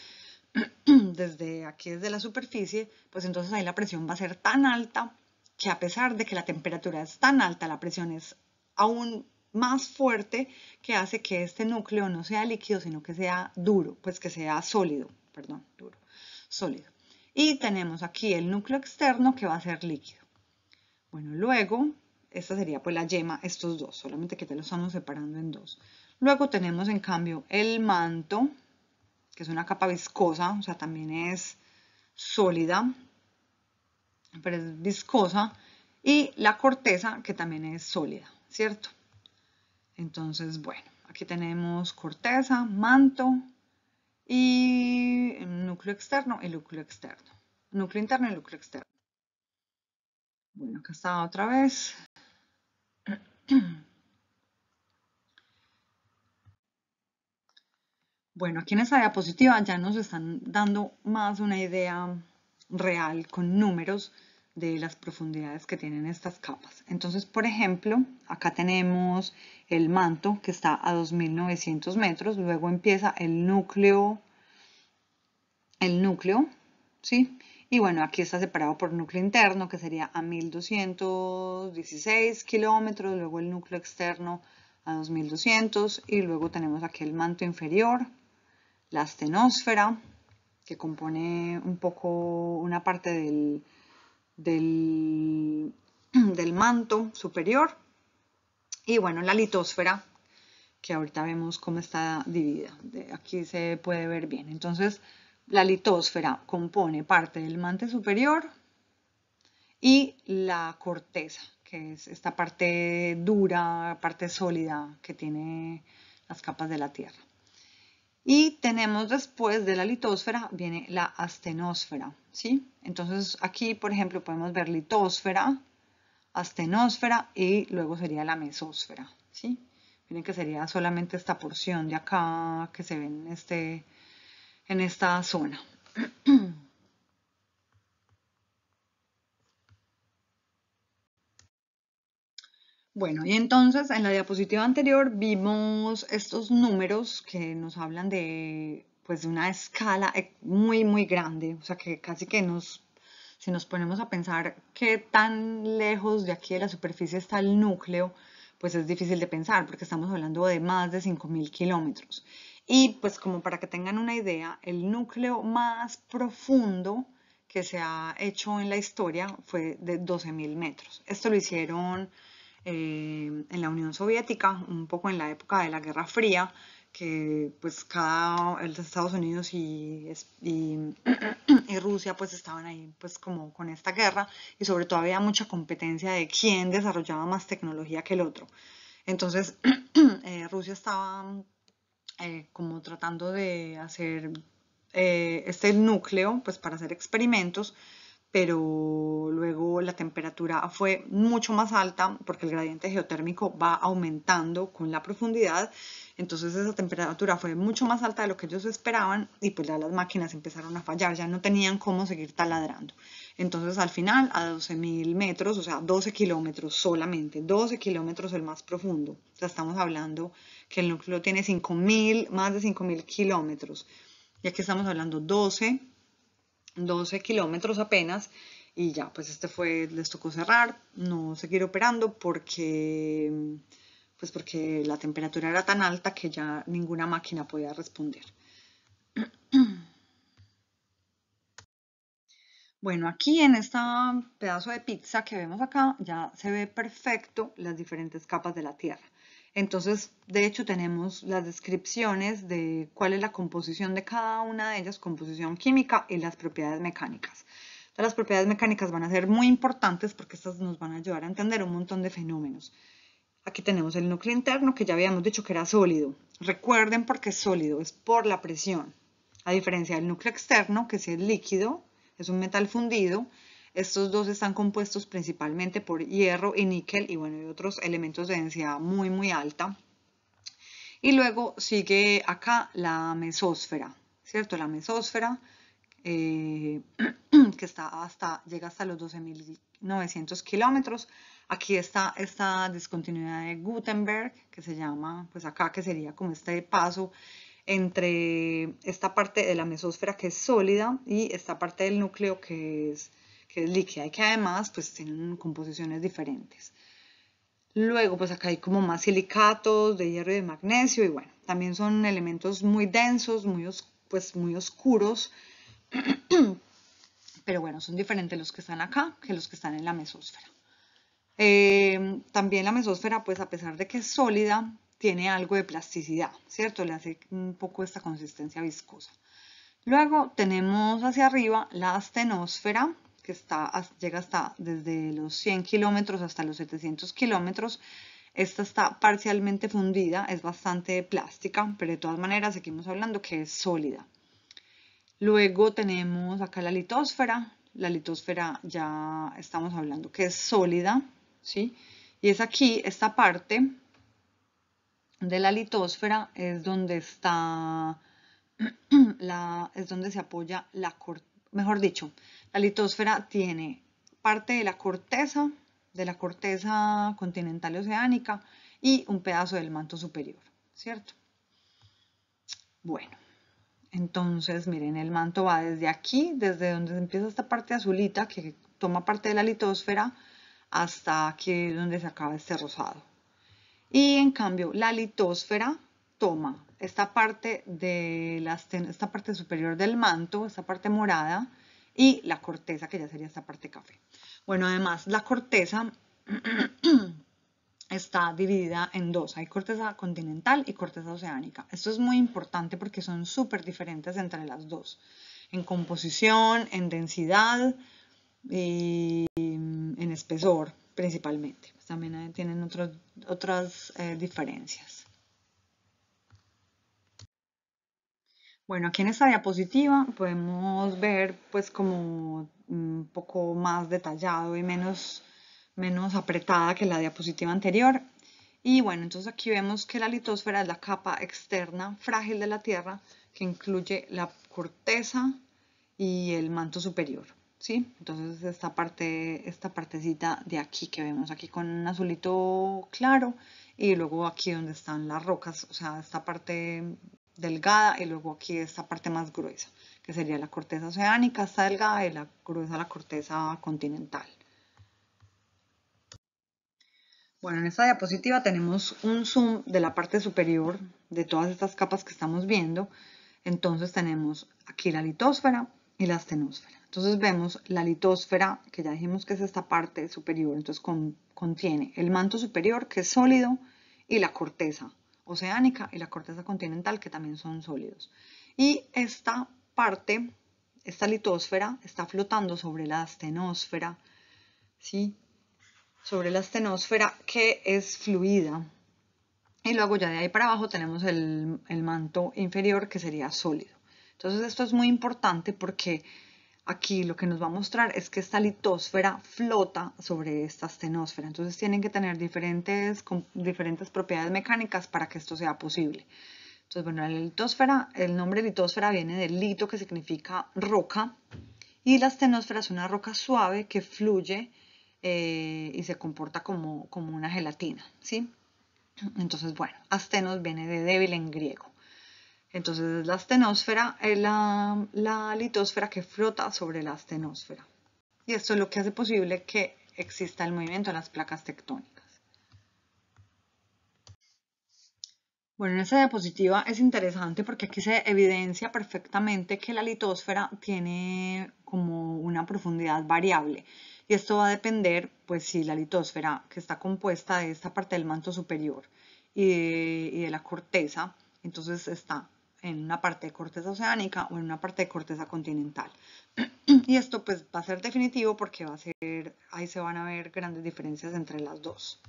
desde aquí, desde la superficie, pues entonces ahí la presión va a ser tan alta que a pesar de que la temperatura es tan alta, la presión es aún más fuerte que hace que este núcleo no sea líquido, sino que sea duro, pues que sea sólido, perdón, duro, sólido. Y tenemos aquí el núcleo externo que va a ser líquido. Bueno, luego, esta sería pues la yema, estos dos, solamente que te lo estamos separando en dos. Luego tenemos en cambio el manto, que es una capa viscosa, o sea, también es sólida, pero es viscosa, y la corteza, que también es sólida, ¿cierto? Entonces, bueno, aquí tenemos corteza, manto y núcleo externo y núcleo externo. Núcleo interno y núcleo externo. Bueno, acá está otra vez. Bueno, aquí en esta diapositiva ya nos están dando más una idea real con números de las profundidades que tienen estas capas. Entonces, por ejemplo, acá tenemos el manto que está a 2900 metros, luego empieza el núcleo, el núcleo, ¿sí? Y bueno, aquí está separado por núcleo interno, que sería a 1216 kilómetros, luego el núcleo externo a 2200, y luego tenemos aquí el manto inferior, la astenosfera, que compone un poco una parte del, del, del manto superior, y bueno, la litosfera, que ahorita vemos cómo está dividida. Aquí se puede ver bien. Entonces, la litosfera compone parte del manto superior y la corteza, que es esta parte dura, parte sólida que tiene las capas de la Tierra. Y tenemos después de la litosfera, viene la astenosfera, Entonces aquí, por ejemplo, podemos ver litosfera, astenosfera y luego sería la mesósfera, ¿sí? Miren que sería solamente esta porción de acá que se ve en, este, en esta zona. Bueno, y entonces en la diapositiva anterior vimos estos números que nos hablan de, pues, de una escala muy, muy grande, o sea que casi que nos si nos ponemos a pensar qué tan lejos de aquí de la superficie está el núcleo, pues es difícil de pensar porque estamos hablando de más de 5.000 kilómetros. Y pues como para que tengan una idea, el núcleo más profundo que se ha hecho en la historia fue de 12.000 metros. Esto lo hicieron eh, en la Unión Soviética, un poco en la época de la Guerra Fría, que pues cada Estados Unidos y, y, Rusia pues estaban ahí pues como con esta guerra y sobre todo había mucha competencia de quién desarrollaba más tecnología que el otro. Entonces eh, Rusia estaba eh, como tratando de hacer eh, este núcleo pues para hacer experimentos pero luego la temperatura fue mucho más alta porque el gradiente geotérmico va aumentando con la profundidad. Entonces esa temperatura fue mucho más alta de lo que ellos esperaban y pues ya las máquinas empezaron a fallar, ya no tenían cómo seguir taladrando. Entonces al final a 12.000 metros, o sea 12 kilómetros solamente, 12 kilómetros el más profundo. O sea, estamos hablando que el núcleo tiene 5.000, más de 5.000 kilómetros. Y aquí estamos hablando 12 12 kilómetros apenas y ya, pues este fue, les tocó cerrar, no seguir operando porque, pues porque la temperatura era tan alta que ya ninguna máquina podía responder. Bueno, aquí en este pedazo de pizza que vemos acá ya se ve perfecto las diferentes capas de la Tierra. Entonces, de hecho, tenemos las descripciones de cuál es la composición de cada una de ellas, composición química y las propiedades mecánicas. las propiedades mecánicas van a ser muy importantes porque estas nos van a ayudar a entender un montón de fenómenos. Aquí tenemos el núcleo interno que ya habíamos dicho que era sólido. Recuerden por qué es sólido, es por la presión. A diferencia del núcleo externo, que es el líquido, es un metal fundido, estos dos están compuestos principalmente por hierro y níquel y bueno, y otros elementos de densidad muy muy alta. Y luego sigue acá la mesósfera, ¿cierto? La mesósfera eh, que está hasta, llega hasta los 12.900 kilómetros. Aquí está esta discontinuidad de Gutenberg, que se llama, pues acá que sería como este paso entre esta parte de la mesósfera que es sólida y esta parte del núcleo que es que es líquida y que además pues tienen composiciones diferentes. Luego pues acá hay como más silicatos de hierro y de magnesio y bueno, también son elementos muy densos, muy, pues, muy oscuros, pero bueno, son diferentes los que están acá que los que están en la mesósfera. Eh, también la mesósfera pues a pesar de que es sólida, tiene algo de plasticidad, ¿cierto? Le hace un poco esta consistencia viscosa. Luego tenemos hacia arriba la astenosfera, que está, llega hasta desde los 100 kilómetros hasta los 700 kilómetros. Esta está parcialmente fundida, es bastante plástica, pero de todas maneras seguimos hablando que es sólida. Luego tenemos acá la litosfera. La litosfera ya estamos hablando que es sólida, ¿sí? Y es aquí, esta parte de la litosfera es donde está, la, es donde se apoya la mejor dicho, la litosfera tiene parte de la corteza, de la corteza continental oceánica y un pedazo del manto superior, ¿cierto? Bueno, entonces miren, el manto va desde aquí, desde donde empieza esta parte azulita que toma parte de la litosfera, hasta aquí donde se acaba este rosado. Y en cambio, la litosfera toma esta parte de esta parte superior del manto, esta parte morada, y la corteza, que ya sería esta parte café. Bueno, además, la corteza está dividida en dos. Hay corteza continental y corteza oceánica. Esto es muy importante porque son súper diferentes entre las dos. En composición, en densidad y en espesor principalmente. Pues también tienen otras eh, diferencias. Bueno, aquí en esta diapositiva podemos ver pues como un poco más detallado y menos, menos apretada que la diapositiva anterior. Y bueno, entonces aquí vemos que la litosfera es la capa externa frágil de la Tierra que incluye la corteza y el manto superior. ¿sí? Entonces esta parte, esta partecita de aquí que vemos aquí con un azulito claro y luego aquí donde están las rocas, o sea, esta parte delgada y luego aquí esta parte más gruesa, que sería la corteza oceánica, está delgada y la gruesa la corteza continental. Bueno, en esta diapositiva tenemos un zoom de la parte superior de todas estas capas que estamos viendo. Entonces tenemos aquí la litosfera y la astenosfera. Entonces vemos la litosfera, que ya dijimos que es esta parte superior, entonces contiene el manto superior, que es sólido, y la corteza, oceánica y la corteza continental, que también son sólidos. Y esta parte, esta litosfera, está flotando sobre la astenosfera, ¿sí? Sobre la astenosfera que es fluida. Y luego ya de ahí para abajo tenemos el, el manto inferior que sería sólido. Entonces esto es muy importante porque aquí lo que nos va a mostrar es que esta litósfera flota sobre esta astenosfera. Entonces tienen que tener diferentes, diferentes propiedades mecánicas para que esto sea posible. Entonces, bueno, la litósfera, el nombre litósfera viene del lito que significa roca y la astenosfera es una roca suave que fluye eh, y se comporta como, como una gelatina, ¿sí? Entonces, bueno, astenos viene de débil en griego. Entonces la astenosfera es la, la litósfera que flota sobre la astenosfera. Y esto es lo que hace posible que exista el movimiento de las placas tectónicas. Bueno, en esta diapositiva es interesante porque aquí se evidencia perfectamente que la litosfera tiene como una profundidad variable. Y esto va a depender, pues, si la litosfera, que está compuesta de esta parte del manto superior y de la corteza, entonces está en una parte de corteza oceánica o en una parte de corteza continental. y esto pues va a ser definitivo porque va a ser, ahí se van a ver grandes diferencias entre las dos.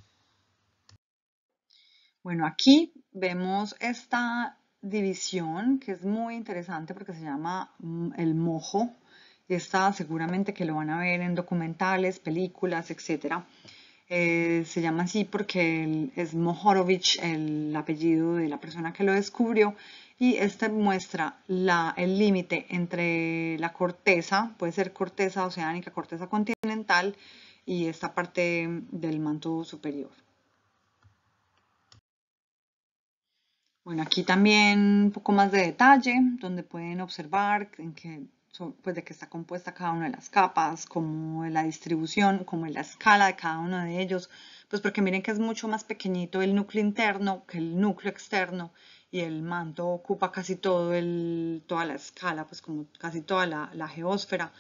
Bueno, aquí vemos esta división que es muy interesante porque se llama mm, el mojo. Esta seguramente que lo van a ver en documentales, películas, etc. Eh, se llama así porque es Mohorovich el apellido de la persona que lo descubrió y este muestra el límite entre la corteza, puede ser corteza oceánica, corteza continental y esta parte del manto superior. Bueno, aquí también un poco más de detalle, donde pueden observar pues, de qué está compuesta cada una de las capas, como la distribución, como la escala de cada uno de ellos, pues porque miren que es mucho más pequeñito el núcleo interno que el núcleo externo y el manto ocupa casi todo toda la escala, pues como casi toda la, la geósfera.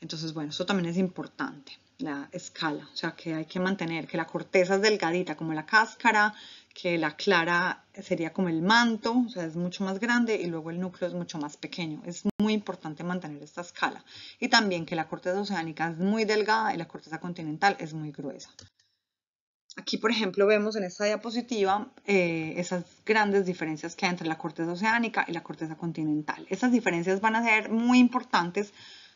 Entonces, bueno, eso también es importante, la escala, o sea que hay que mantener que la corteza es delgadita como la cáscara, que la clara sería como el manto, o sea, es mucho más grande y luego el núcleo es mucho más pequeño. Es muy importante mantener esta escala. Y también que la corteza oceánica es muy delgada y la corteza continental es muy gruesa. Aquí, por ejemplo, vemos en esta diapositiva eh, esas grandes diferencias que hay entre la corteza oceánica y la corteza continental. Esas diferencias van a ser muy importantes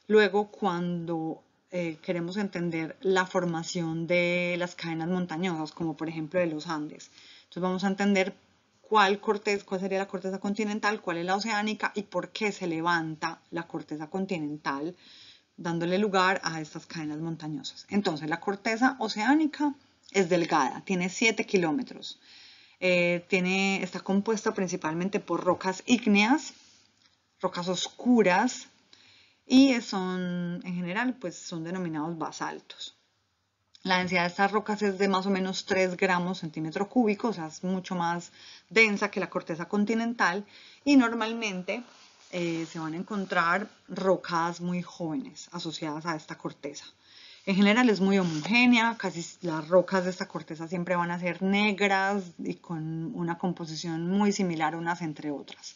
luego cuando eh, queremos entender la formación de las cadenas montañosas, como por ejemplo de los Andes. Entonces vamos a entender cuál, cuál sería la corteza continental, cuál es la oceánica y por qué se levanta la corteza continental, dándole lugar a estas cadenas montañosas. Entonces, la corteza oceánica es delgada, tiene 7 kilómetros. Eh, está compuesta principalmente por rocas ígneas, rocas oscuras y son, en general, pues son denominados basaltos. La densidad de estas rocas es de más o menos 3 gramos centímetro cúbico, o sea, es mucho más densa que la corteza continental y normalmente eh, se van a encontrar rocas muy jóvenes asociadas a esta corteza. En general es muy homogénea, casi las rocas de esta corteza siempre van a ser negras y con una composición muy similar unas entre otras.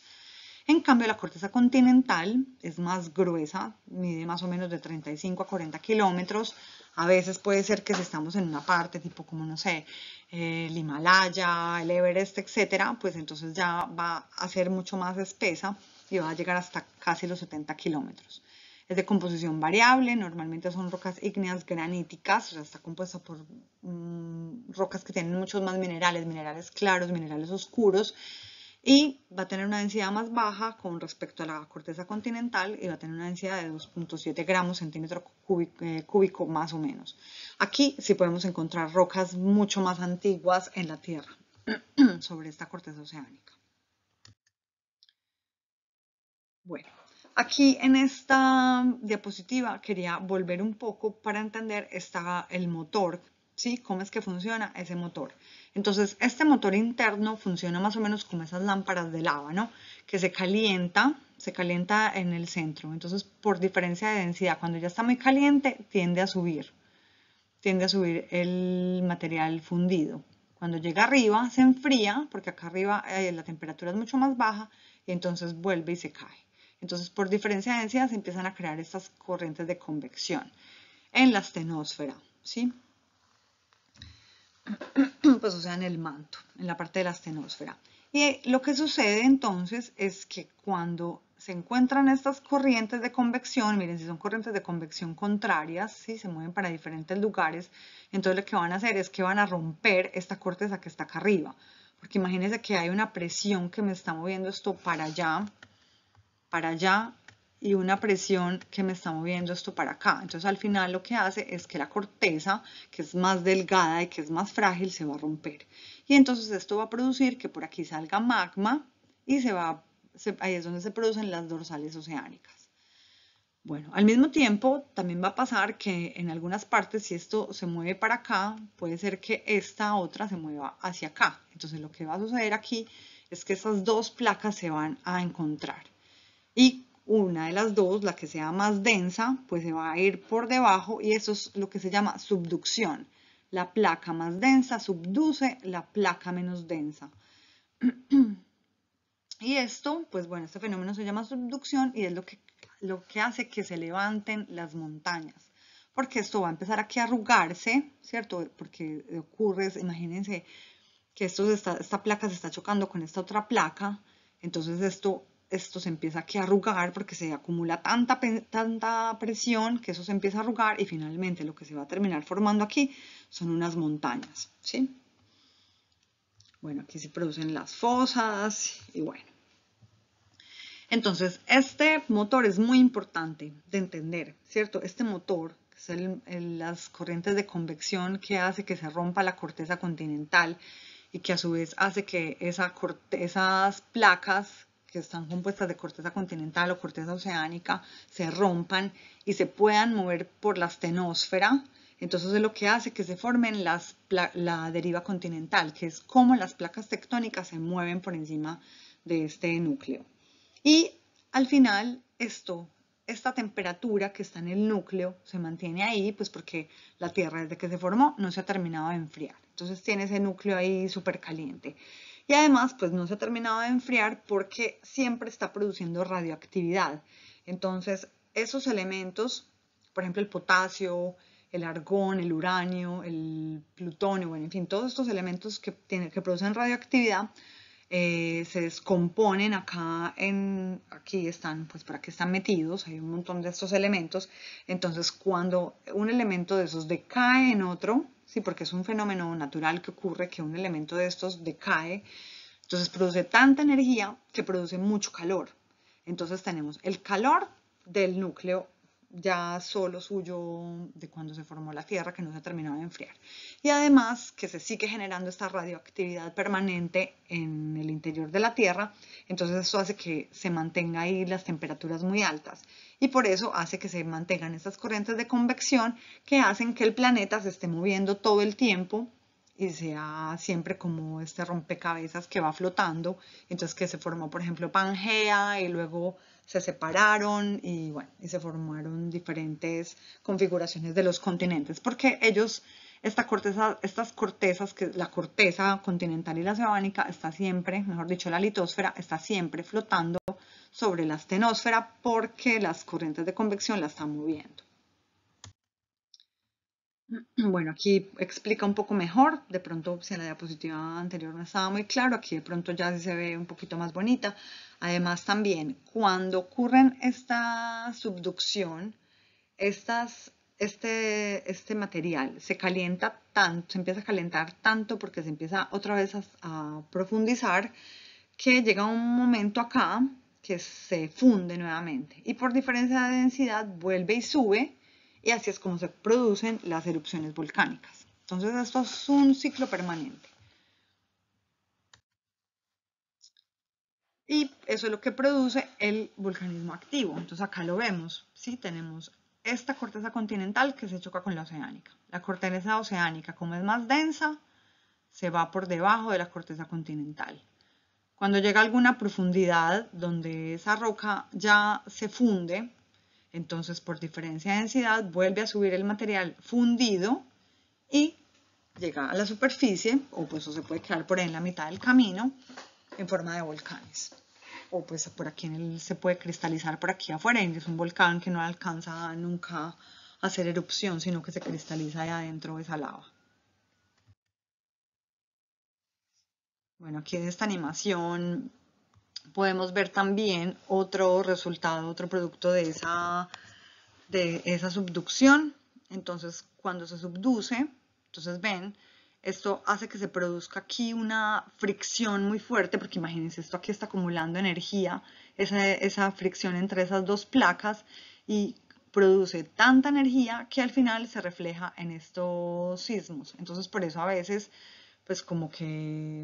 En cambio, la corteza continental es más gruesa, mide más o menos de 35 a 40 kilómetros. A veces puede ser que si estamos en una parte tipo como, no sé, el Himalaya, el Everest, etcétera, pues entonces ya va a ser mucho más espesa y va a llegar hasta casi los 70 kilómetros. Es de composición variable, normalmente son rocas ígneas graníticas, o sea, está compuesta por mm, rocas que tienen muchos más minerales, minerales claros, minerales oscuros, y va a tener una densidad más baja con respecto a la corteza continental y va a tener una densidad de 2.7 gramos centímetro eh, cúbico, más o menos. Aquí sí podemos encontrar rocas mucho más antiguas en la Tierra sobre esta corteza oceánica. Bueno, Aquí en esta diapositiva quería volver un poco para entender el motor, ¿sí? ¿Cómo es que funciona ese motor? Entonces, este motor interno funciona más o menos como esas lámparas de lava, ¿no? Que se calienta, se calienta en el centro. Entonces, por diferencia de densidad, cuando ya está muy caliente, tiende a subir. Tiende a subir el material fundido. Cuando llega arriba, se enfría, porque acá arriba eh, la temperatura es mucho más baja, y entonces vuelve y se cae. Entonces, por diferencia de densidad se empiezan a crear estas corrientes de convección en la astenosfera, ¿sí? Pues o sea, en el manto, en la parte de la astenosfera. Y lo que sucede entonces es que cuando se encuentran estas corrientes de convección, miren, si son corrientes de convección contrarias, ¿sí? se mueven para diferentes lugares, entonces lo que van a hacer es que van a romper esta corteza que está acá arriba, porque imagínense que hay una presión que me está moviendo esto para allá, para allá, y una presión que me está moviendo esto para acá. Entonces al final lo que hace es que la corteza, que es más delgada y que es más frágil, se va a romper. Y entonces esto va a producir que por aquí salga magma y se va, ahí es donde se producen las dorsales oceánicas. Bueno, al mismo tiempo también va a pasar que en algunas partes si esto se mueve para acá, puede ser que esta otra se mueva hacia acá. Entonces lo que va a suceder aquí es que esas dos placas se van a encontrar. Y una de las dos, la que sea más densa, pues se va a ir por debajo y eso es lo que se llama subducción. La placa más densa subduce la placa menos densa. y esto, pues bueno, este fenómeno se llama subducción y es lo que, lo que hace que se levanten las montañas. Porque esto va a empezar aquí a arrugarse, ¿cierto? Porque ocurre, imagínense que esto esta placa se está chocando con esta otra placa, entonces esto esto se empieza a arrugar porque se acumula tanta, tanta presión que eso se empieza a arrugar y finalmente lo que se va a terminar formando aquí son unas montañas, ¿sí? Bueno, aquí se producen las fosas y bueno. Entonces, este motor es muy importante de entender, ¿cierto? Este motor, que son las corrientes de convección que hace que se rompa la corteza continental y que a su vez hace que esa esas placas que están compuestas de corteza continental o corteza oceánica se rompan y se puedan mover por la astenosfera. Entonces es lo que hace que se formen las, la deriva continental, que es como las placas tectónicas se mueven por encima de este núcleo. Y al final esto, esta temperatura que está en el núcleo se mantiene ahí, pues porque la Tierra desde que se formó no se ha terminado de enfriar. Entonces tiene ese núcleo ahí súper caliente. Y además, pues no se ha terminado de enfriar porque siempre está produciendo radioactividad. Entonces, esos elementos, por ejemplo, el potasio, el argón, el uranio, el plutonio, bueno, en fin, todos estos elementos que, que producen radioactividad, eh, se descomponen acá en, aquí están, pues por aquí están metidos, hay un montón de estos elementos, entonces cuando un elemento de esos decae en otro, sí, porque es un fenómeno natural que ocurre que un elemento de estos decae, entonces produce tanta energía que produce mucho calor, entonces tenemos el calor del núcleo ya solo suyo de cuando se formó la Tierra que no se ha terminado de enfriar. Y además que se sigue generando esta radioactividad permanente en el interior de la Tierra, entonces eso hace que se mantenga ahí las temperaturas muy altas y por eso hace que se mantengan estas corrientes de convección que hacen que el planeta se esté moviendo todo el tiempo y sea siempre como este rompecabezas que va flotando, entonces que se formó por ejemplo Pangea y luego se separaron y bueno, y se formaron diferentes configuraciones de los continentes, porque ellos, esta corteza, estas cortezas, que la corteza continental y la oceánica está siempre, mejor dicho, la litosfera está siempre flotando sobre la astenosfera porque las corrientes de convección la están moviendo. Bueno, aquí explica un poco mejor, de pronto si en la diapositiva anterior no estaba muy claro, aquí de pronto ya se ve un poquito más bonita. Además también cuando ocurren esta subducción, estas, este, este material se calienta tanto, se empieza a calentar tanto porque se empieza otra vez a profundizar que llega un momento acá que se funde nuevamente y por diferencia de densidad vuelve y sube y así es como se producen las erupciones volcánicas. Entonces esto es un ciclo permanente. Y eso es lo que produce el volcanismo activo. Entonces acá lo vemos, ¿sí? Tenemos esta corteza continental que se choca con la oceánica. La corteza oceánica, como es más densa, se va por debajo de la corteza continental. Cuando llega a alguna profundidad donde esa roca ya se funde, entonces por diferencia de densidad vuelve a subir el material fundido y llega a la superficie, o pues se puede quedar por ahí en la mitad del camino, en forma de volcanes. O pues por aquí se puede cristalizar por aquí afuera y es un volcán que no alcanza nunca a hacer erupción, sino que se cristaliza ahí adentro de esa lava. Bueno, aquí en esta animación podemos ver también otro resultado, otro producto de esa, de esa subducción. Entonces, cuando se subduce, entonces ven, esto hace que se produzca aquí una fricción muy fuerte, porque imagínense, esto aquí está acumulando energía, esa, esa fricción entre esas dos placas, y produce tanta energía que al final se refleja en estos sismos. Entonces, por eso a veces pues como que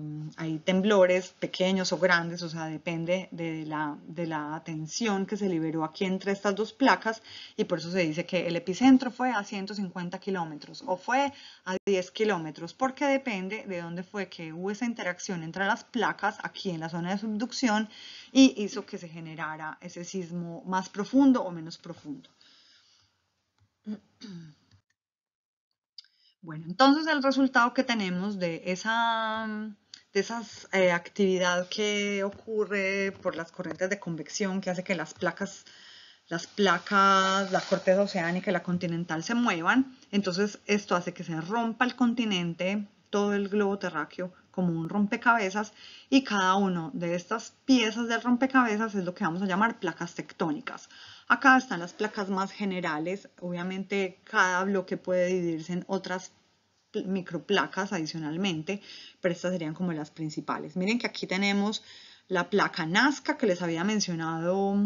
mm, hay temblores pequeños o grandes, o sea, depende de la, de la tensión que se liberó aquí entre estas dos placas y por eso se dice que el epicentro fue a 150 kilómetros o fue a 10 kilómetros, porque depende de dónde fue que hubo esa interacción entre las placas aquí en la zona de subducción y hizo que se generara ese sismo más profundo o menos profundo. Bueno, entonces el resultado que tenemos de esa de esas eh, actividad que ocurre por las corrientes de convección que hace que las placas, las placas, la corteza oceánica y la continental se muevan. Entonces esto hace que se rompa el continente, todo el globo terráqueo como un rompecabezas y cada una de estas piezas del rompecabezas es lo que vamos a llamar placas tectónicas. Acá están las placas más generales, obviamente cada bloque puede dividirse en otras microplacas adicionalmente, pero estas serían como las principales. Miren que aquí tenemos la placa Nazca que les había mencionado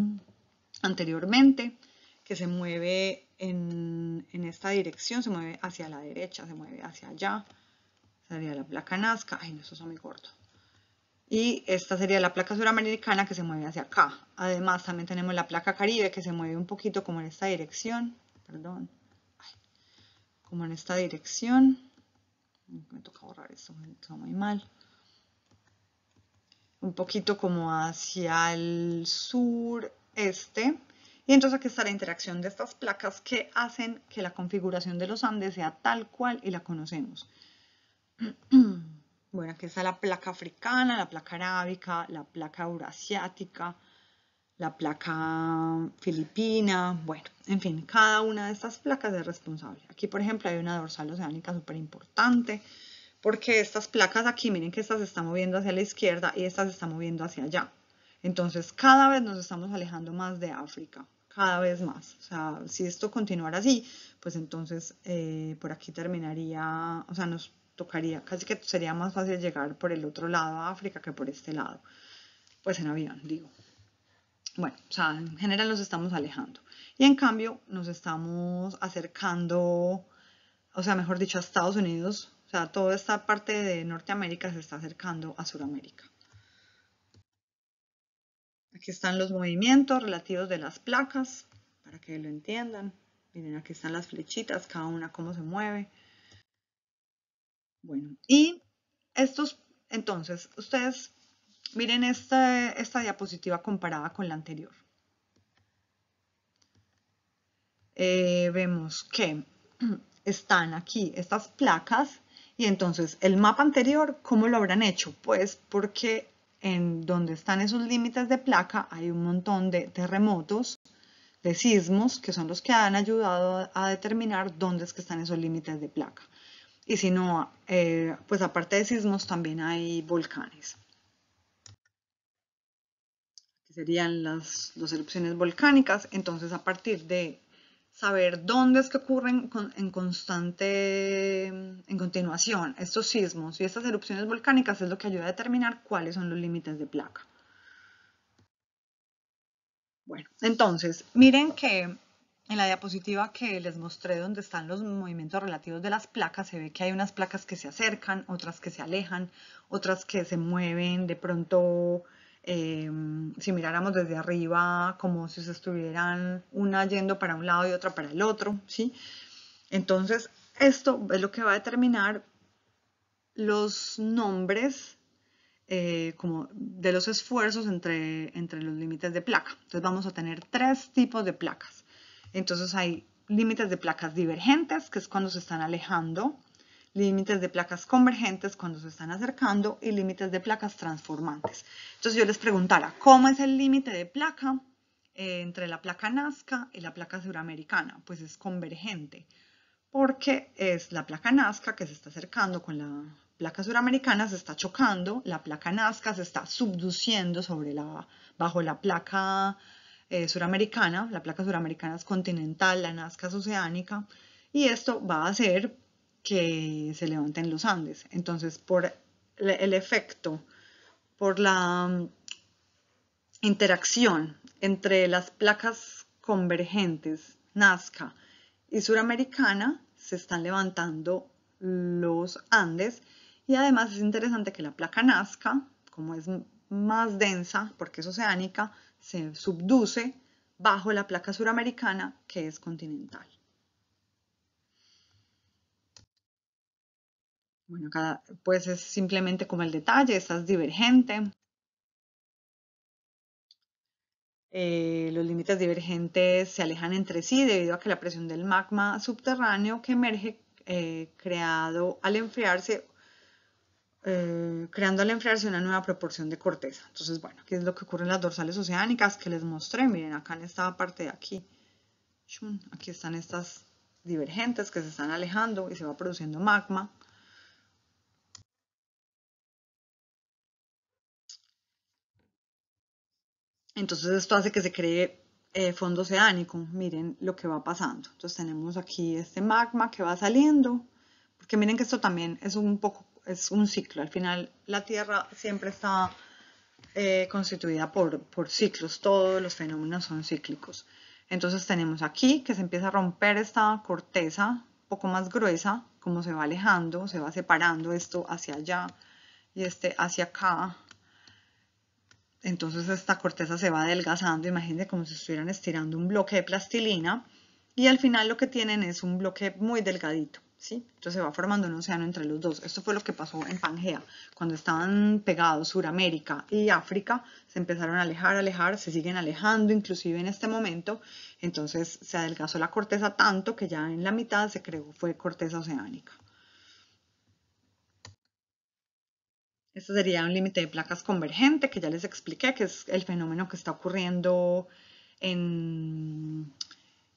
anteriormente, que se mueve en, en esta dirección, se mueve hacia la derecha, se mueve hacia allá, sería la placa Nazca, ay no, eso está muy corto. Y esta sería la placa suramericana que se mueve hacia acá. Además también tenemos la placa Caribe que se mueve un poquito como en esta dirección, perdón, como en esta dirección. Me toca borrar esto, me está muy mal. Un poquito como hacia el sureste. Y entonces aquí está la interacción de estas placas que hacen que la configuración de los Andes sea tal cual y la conocemos. Bueno, aquí está la placa africana, la placa arábica, la placa eurasiática, la placa filipina, bueno, en fin, cada una de estas placas es responsable. Aquí, por ejemplo, hay una dorsal oceánica súper importante, porque estas placas aquí, miren que esta se está moviendo hacia la izquierda y esta se está moviendo hacia allá. Entonces, cada vez nos estamos alejando más de África, cada vez más. O sea, si esto continuara así, pues entonces eh, por aquí terminaría, o sea, nos tocaría, casi que sería más fácil llegar por el otro lado a África que por este lado, pues en avión, digo. Bueno, o sea, en general nos estamos alejando. Y en cambio nos estamos acercando, o sea, mejor dicho, a Estados Unidos. O sea, toda esta parte de Norteamérica se está acercando a Sudamérica. Aquí están los movimientos relativos de las placas, para que lo entiendan. Miren, aquí están las flechitas, cada una cómo se mueve. Bueno, y estos, entonces, ustedes miren esta, esta diapositiva comparada con la anterior. Eh, vemos que están aquí estas placas y entonces el mapa anterior, ¿cómo lo habrán hecho? Pues porque en donde están esos límites de placa hay un montón de terremotos, de sismos, que son los que han ayudado a determinar dónde es que están esos límites de placa. Y si no, eh, pues aparte de sismos también hay volcanes. Aquí serían las, erupciones volcánicas. Entonces a partir de saber dónde es que ocurren en constante, en continuación, estos sismos y estas erupciones volcánicas es lo que ayuda a determinar cuáles son los límites de placa. Bueno, entonces, miren que en la diapositiva que les mostré donde están los movimientos relativos de las placas, se ve que hay unas placas que se acercan, otras que se alejan, otras que se mueven de pronto, eh, si miráramos desde arriba, como si se estuvieran una yendo para un lado y otra para el otro, ¿sí? Entonces, esto es lo que va a determinar los nombres eh, como de los esfuerzos entre, entre los límites de placa. Entonces vamos a tener tres tipos de placas. Entonces hay límites de placas divergentes, que es cuando se están alejando, límites de placas convergentes cuando se están acercando y límites de placas transformantes. Entonces yo les preguntara, ¿cómo es el límite de placa eh, entre la placa Nazca y la placa suramericana? Pues es convergente, porque es la placa Nazca que se está acercando con la placa suramericana se está chocando, la placa Nazca se está subduciendo sobre la, bajo la placa eh, suramericana, la placa suramericana es continental, la Nazca es oceánica, y esto va a hacer que se levanten los Andes. Entonces, por el efecto, por la mm, interacción entre las placas convergentes Nazca y suramericana, se están levantando los Andes y además es interesante que la placa Nazca, como es más densa porque es oceánica, se subduce bajo la placa suramericana que es continental. Bueno, pues es simplemente como el detalle, esta es divergente. Eh, los límites divergentes se alejan entre sí debido a que la presión del magma subterráneo que emerge eh, creado al enfriarse, eh, creando al enfriarse una nueva proporción de corteza. Entonces, bueno, ¿qué es lo que ocurre en las dorsales oceánicas que les mostré? Miren, acá en esta parte de aquí, aquí están estas divergentes que se están alejando y se va produciendo magma. Entonces esto hace que se cree eh, fondo oceánico, miren lo que va pasando. Entonces tenemos aquí este magma que va saliendo, porque miren que esto también es un poco, es un ciclo. Al final la Tierra siempre está eh, constituida por, por ciclos, todos los fenómenos son cíclicos. Entonces tenemos aquí que se empieza a romper esta corteza un poco más gruesa, como se va alejando, se va separando esto hacia allá y este hacia acá entonces esta corteza se va adelgazando, imagínense como si estuvieran estirando un bloque de plastilina y al final lo que tienen es un bloque muy delgadito, Entonces se va formando un océano entre los dos. Esto fue lo que pasó en Pangea, cuando estaban pegados Suramérica y África, se empezaron a alejar, alejar, se siguen alejando inclusive en este momento, entonces se adelgazó la corteza tanto que ya en la mitad se creó, fue corteza oceánica. Este sería un límite de placas convergente que ya les expliqué, que es el fenómeno que está ocurriendo en,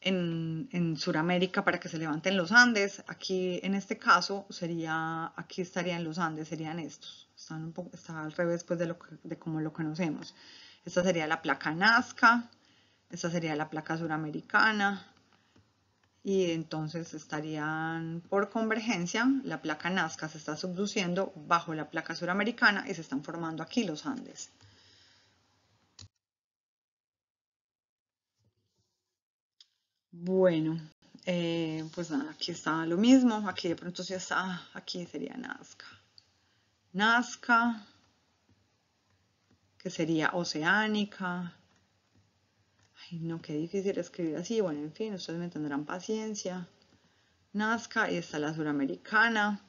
en, Sudamérica para que se levanten los Andes. Aquí en este caso sería, aquí estarían los Andes, serían estos. Está al revés pues, de, lo de como lo conocemos. Esta sería la placa Nazca, esta sería la placa suramericana, y entonces estarían por convergencia, la placa Nazca se está subduciendo bajo la placa suramericana y se están formando aquí los Andes. Bueno, eh, pues aquí está lo mismo, aquí de pronto sí está, aquí sería Nazca. Nazca, que sería oceánica, no, qué difícil escribir así. Bueno, en fin, ustedes me tendrán paciencia. Nazca y está la suramericana.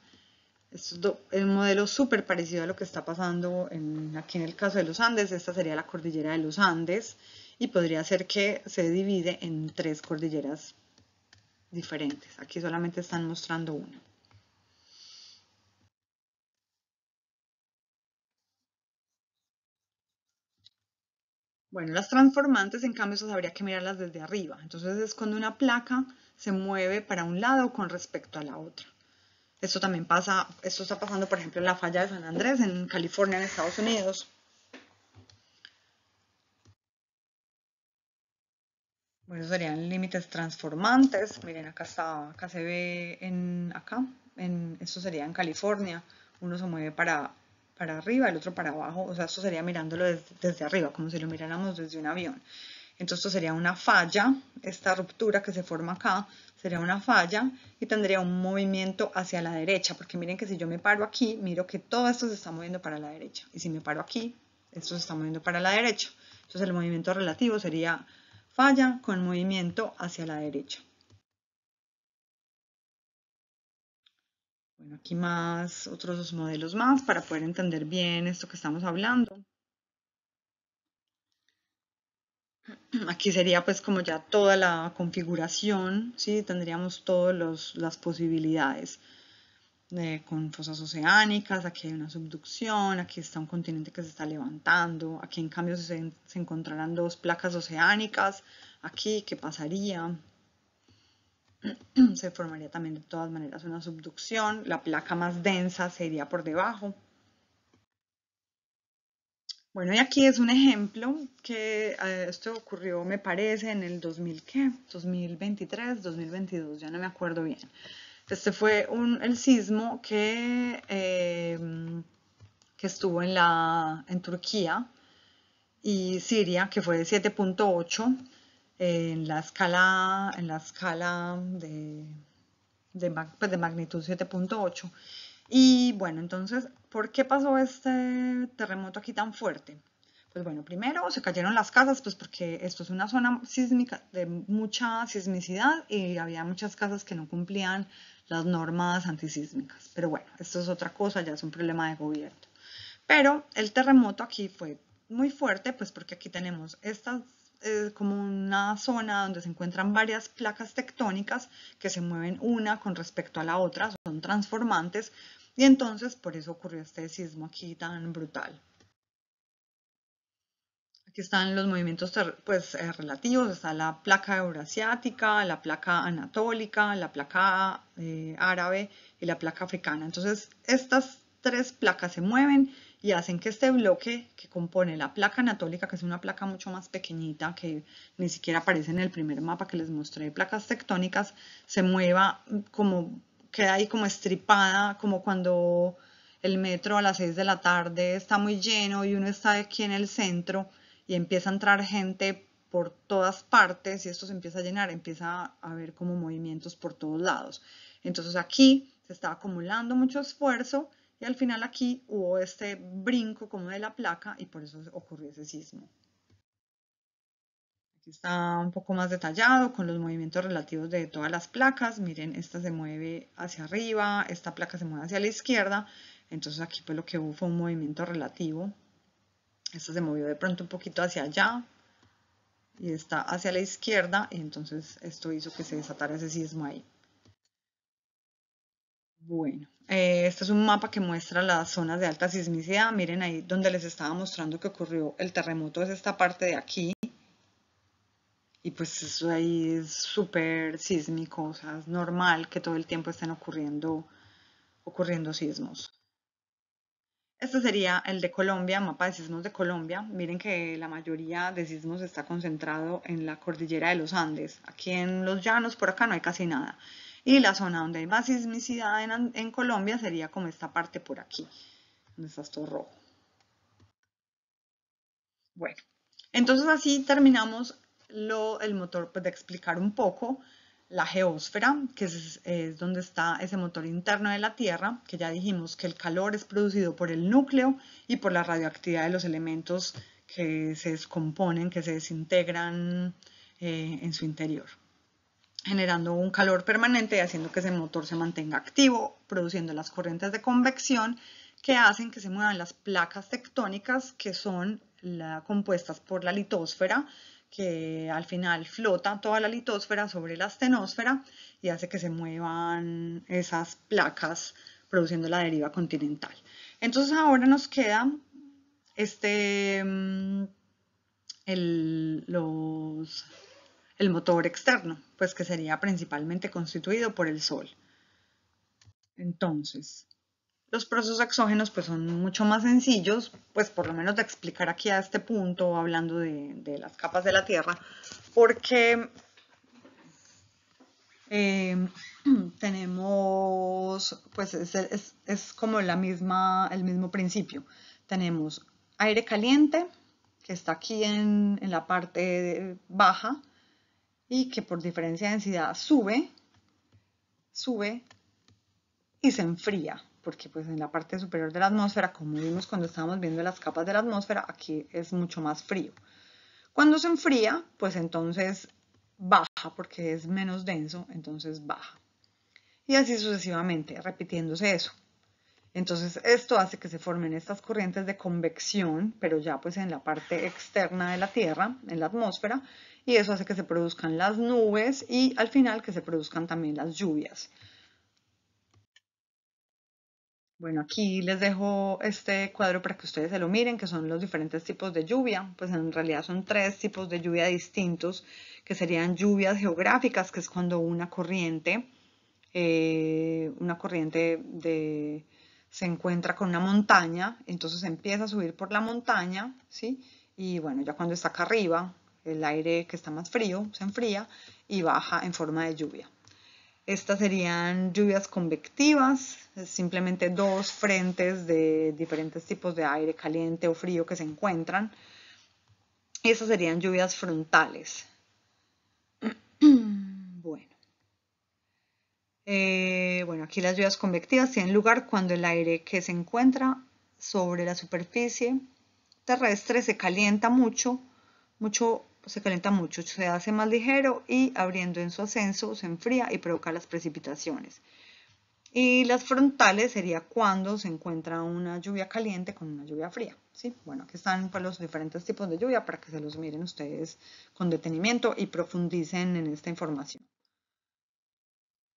Es el modelo súper parecido a lo que está pasando aquí en el caso de los Andes. Esta sería la cordillera de los Andes y podría ser que se divide en tres cordilleras diferentes. Aquí solamente están mostrando una. Bueno, las transformantes, en cambio, eso habría que mirarlas desde arriba. Entonces es cuando una placa se mueve para un lado con respecto a la otra. Esto también pasa, esto está pasando, por ejemplo, en la falla de San Andrés, en California, en Estados Unidos. Bueno, serían límites transformantes. Miren, acá está, acá se ve en acá, en, esto sería en California. Uno se mueve para para arriba, el otro para abajo, o sea, esto sería mirándolo desde, arriba, como si lo miráramos desde un avión. Entonces esto sería una falla, esta ruptura que se forma acá sería una falla y tendría un movimiento hacia la derecha, porque miren que si yo me paro aquí, miro que todo esto se está moviendo para la derecha, y si me paro aquí, esto se está moviendo para la derecha. Entonces el movimiento relativo sería falla con movimiento hacia la derecha. Bueno, aquí más, otros modelos más para poder entender bien esto que estamos hablando. Aquí sería pues como ya toda la configuración, ¿sí? Tendríamos todas las posibilidades con fosas oceánicas, aquí hay una subducción, aquí está un continente que se está levantando, aquí en cambio se, encontrarán dos placas oceánicas, aquí, ¿qué pasaría? se formaría también de todas maneras una subducción, la placa más densa se iría por debajo. Bueno, y aquí es un ejemplo que eh, esto ocurrió, me parece, en el 2000, ¿qué? 2023, 2022, ya no me acuerdo bien. Este fue un, el sismo que, em, estuvo en, Turquía y Siria, que fue de 7.8 en la escala, en la escala de, pues de magnitud 7.8. Y bueno, entonces, ¿por qué pasó este terremoto aquí tan fuerte? Pues bueno, primero se cayeron las casas, pues porque esto es una zona sísmica de mucha sismicidad y había muchas casas que no cumplían las normas antisísmicas. Pero bueno, esto es otra cosa, ya es un problema de gobierno. Pero el terremoto aquí fue muy fuerte, pues porque aquí tenemos estas eh, como una zona donde se encuentran varias placas tectónicas que se mueven una con respecto a la otra, son transformantes, y entonces por eso ocurrió este sismo aquí tan brutal. Aquí están los movimientos pues, eh, relativos, está la placa eurasiática, la placa anatólica, la placa eh, árabe y la placa africana. Entonces estas tres placas se mueven y hacen que este bloque que compone la placa anatólica, que es una placa mucho más pequeñita, que ni siquiera aparece en el primer mapa que les mostré placas tectónicas, se mueva como, queda ahí como estripada, como cuando el metro a las 6 de la tarde está muy lleno y uno está aquí en el centro y empieza a entrar gente por todas partes y esto se empieza a llenar, empieza a haber como movimientos por todos lados. Entonces aquí se está acumulando mucho esfuerzo y al final aquí hubo este brinco como de la placa y por eso ocurrió ese sismo. Está un poco más detallado con los movimientos relativos de todas las placas. Miren, esta se mueve hacia arriba, esta placa se mueve hacia la izquierda. Entonces aquí pues lo que hubo fue un movimiento relativo. Esta se movió de pronto un poquito hacia allá y está hacia la izquierda y entonces esto hizo que se desatara ese sismo ahí. Bueno, eh, este es un mapa que muestra las zonas de alta sismicidad. Miren ahí donde les estaba mostrando que ocurrió el terremoto, es esta parte de aquí. Y pues eso ahí es súper sísmico, o sea, es normal que todo el tiempo estén ocurriendo, ocurriendo sismos. Este sería el de Colombia, mapa de sismos de Colombia. Miren que la mayoría de sismos está concentrado en la cordillera de los Andes. Aquí en los llanos, por acá no hay casi nada. Y la zona donde hay más sismicidad en, Colombia sería como esta parte por aquí, donde está esto rojo. Bueno, entonces así terminamos lo, el motor pues, de explicar un poco la geósfera, que es, es, donde está ese motor interno de la Tierra, que ya dijimos que el calor es producido por el núcleo y por la radioactividad de los elementos que se descomponen, que se desintegran eh, en su interior generando un calor permanente y haciendo que ese motor se mantenga activo, produciendo las corrientes de convección que hacen que se muevan las placas tectónicas que son compuestas por la litosfera, que al final flota toda la litosfera sobre la astenosfera y hace que se muevan esas placas produciendo la deriva continental. Entonces ahora nos queda este, mm, los el motor externo, pues que sería principalmente constituido por el Sol. Entonces, los procesos exógenos pues son mucho más sencillos, pues por lo menos de explicar aquí a este punto, hablando de, las capas de la Tierra, porque eh, tenemos, pues es, como la misma, el mismo principio. Tenemos aire caliente, que está aquí en la parte baja, y que por diferencia de densidad sube, sube y se enfría, porque pues en la parte superior de la atmósfera, como vimos cuando estábamos viendo las capas de la atmósfera, aquí es mucho más frío. Cuando se enfría, pues entonces baja, porque es menos denso, entonces baja. Y así sucesivamente, repitiéndose eso. Entonces esto hace que se formen estas corrientes de convección, pero ya pues en la parte externa de la Tierra, en la atmósfera, y eso hace que se produzcan las nubes y al final que se produzcan también las lluvias. Bueno, aquí les dejo este cuadro para que ustedes se lo miren, que son los diferentes tipos de lluvia. Pues en realidad son tres tipos de lluvia distintos que serían lluvias geográficas, que es cuando una corriente, eh, una corriente de, se encuentra con una montaña, entonces empieza a subir por la montaña, ¿sí? Y bueno, ya cuando está acá arriba, el aire que está más frío se enfría y baja en forma de lluvia. Estas serían lluvias convectivas, simplemente dos frentes de diferentes tipos de aire caliente o frío que se encuentran. Y estas serían lluvias frontales. bueno. Eh, bueno, aquí las lluvias convectivas tienen lugar cuando el aire que se encuentra sobre la superficie terrestre se calienta mucho, mucho se calienta mucho, se hace más ligero y abriendo en su ascenso se enfría y provoca las precipitaciones. Y las frontales sería cuando se encuentra una lluvia caliente con una lluvia fría. ¿sí? Bueno, aquí están pues, los diferentes tipos de lluvia para que se los miren ustedes con detenimiento y profundicen en esta información.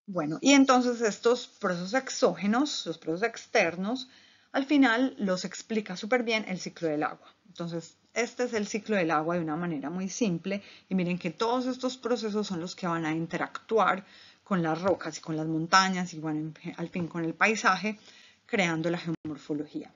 Bueno, y entonces estos procesos exógenos, los procesos externos, al final los explica súper bien el ciclo del agua. Entonces, este es el ciclo del agua de una manera muy simple y miren que todos estos procesos son los que van a interactuar con las rocas y con las montañas y bueno, al fin con el paisaje, creando la geomorfología.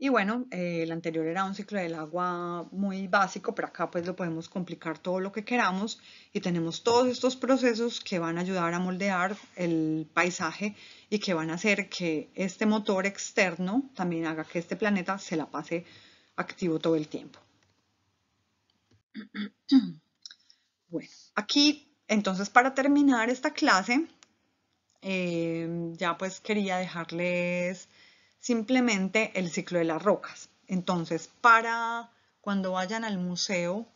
Y bueno, eh, el anterior era un ciclo del agua muy básico, pero acá pues lo podemos complicar todo lo que queramos y tenemos todos estos procesos que van a ayudar a moldear el paisaje y que van a hacer que este motor externo también haga que este planeta se la pase activo todo el tiempo. Bueno, aquí entonces para terminar esta clase, eh, ya pues quería dejarles simplemente el ciclo de las rocas. Entonces, para cuando vayan al Museo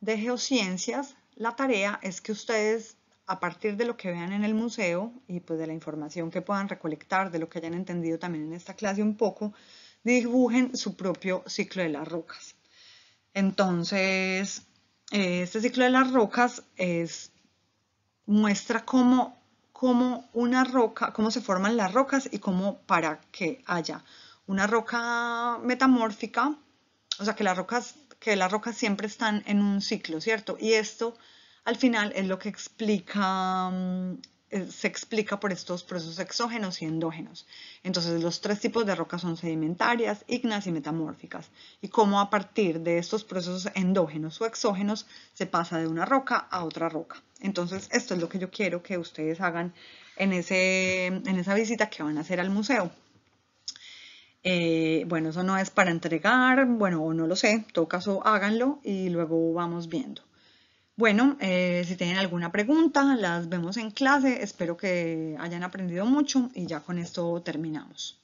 de Geociencias, la tarea es que ustedes a partir de lo que vean en el museo y pues de la información que puedan recolectar, de lo que hayan entendido también en esta clase un poco, dibujen su propio ciclo de las rocas. Entonces, eh, este ciclo de las rocas es, muestra cómo, cómo una roca, cómo se forman las rocas y cómo para que haya una roca metamórfica, o sea que las rocas, que las rocas siempre están en un ciclo, ¿cierto? Y esto al final es lo que explica, mm, eh, se explica por estos procesos exógenos y endógenos. Entonces, los tres tipos de rocas son sedimentarias, ígneas y metamórficas. Y cómo a partir de estos procesos endógenos o exógenos se pasa de una roca a otra roca. Entonces, esto es lo que yo quiero que ustedes hagan en, ese, en esa visita que van a hacer al museo. Eh, bueno, eso no es para entregar, bueno, no lo sé, en todo caso háganlo y luego vamos viendo. Bueno, eh, si tienen alguna pregunta, las vemos en clase. Espero que hayan aprendido mucho y ya con esto terminamos.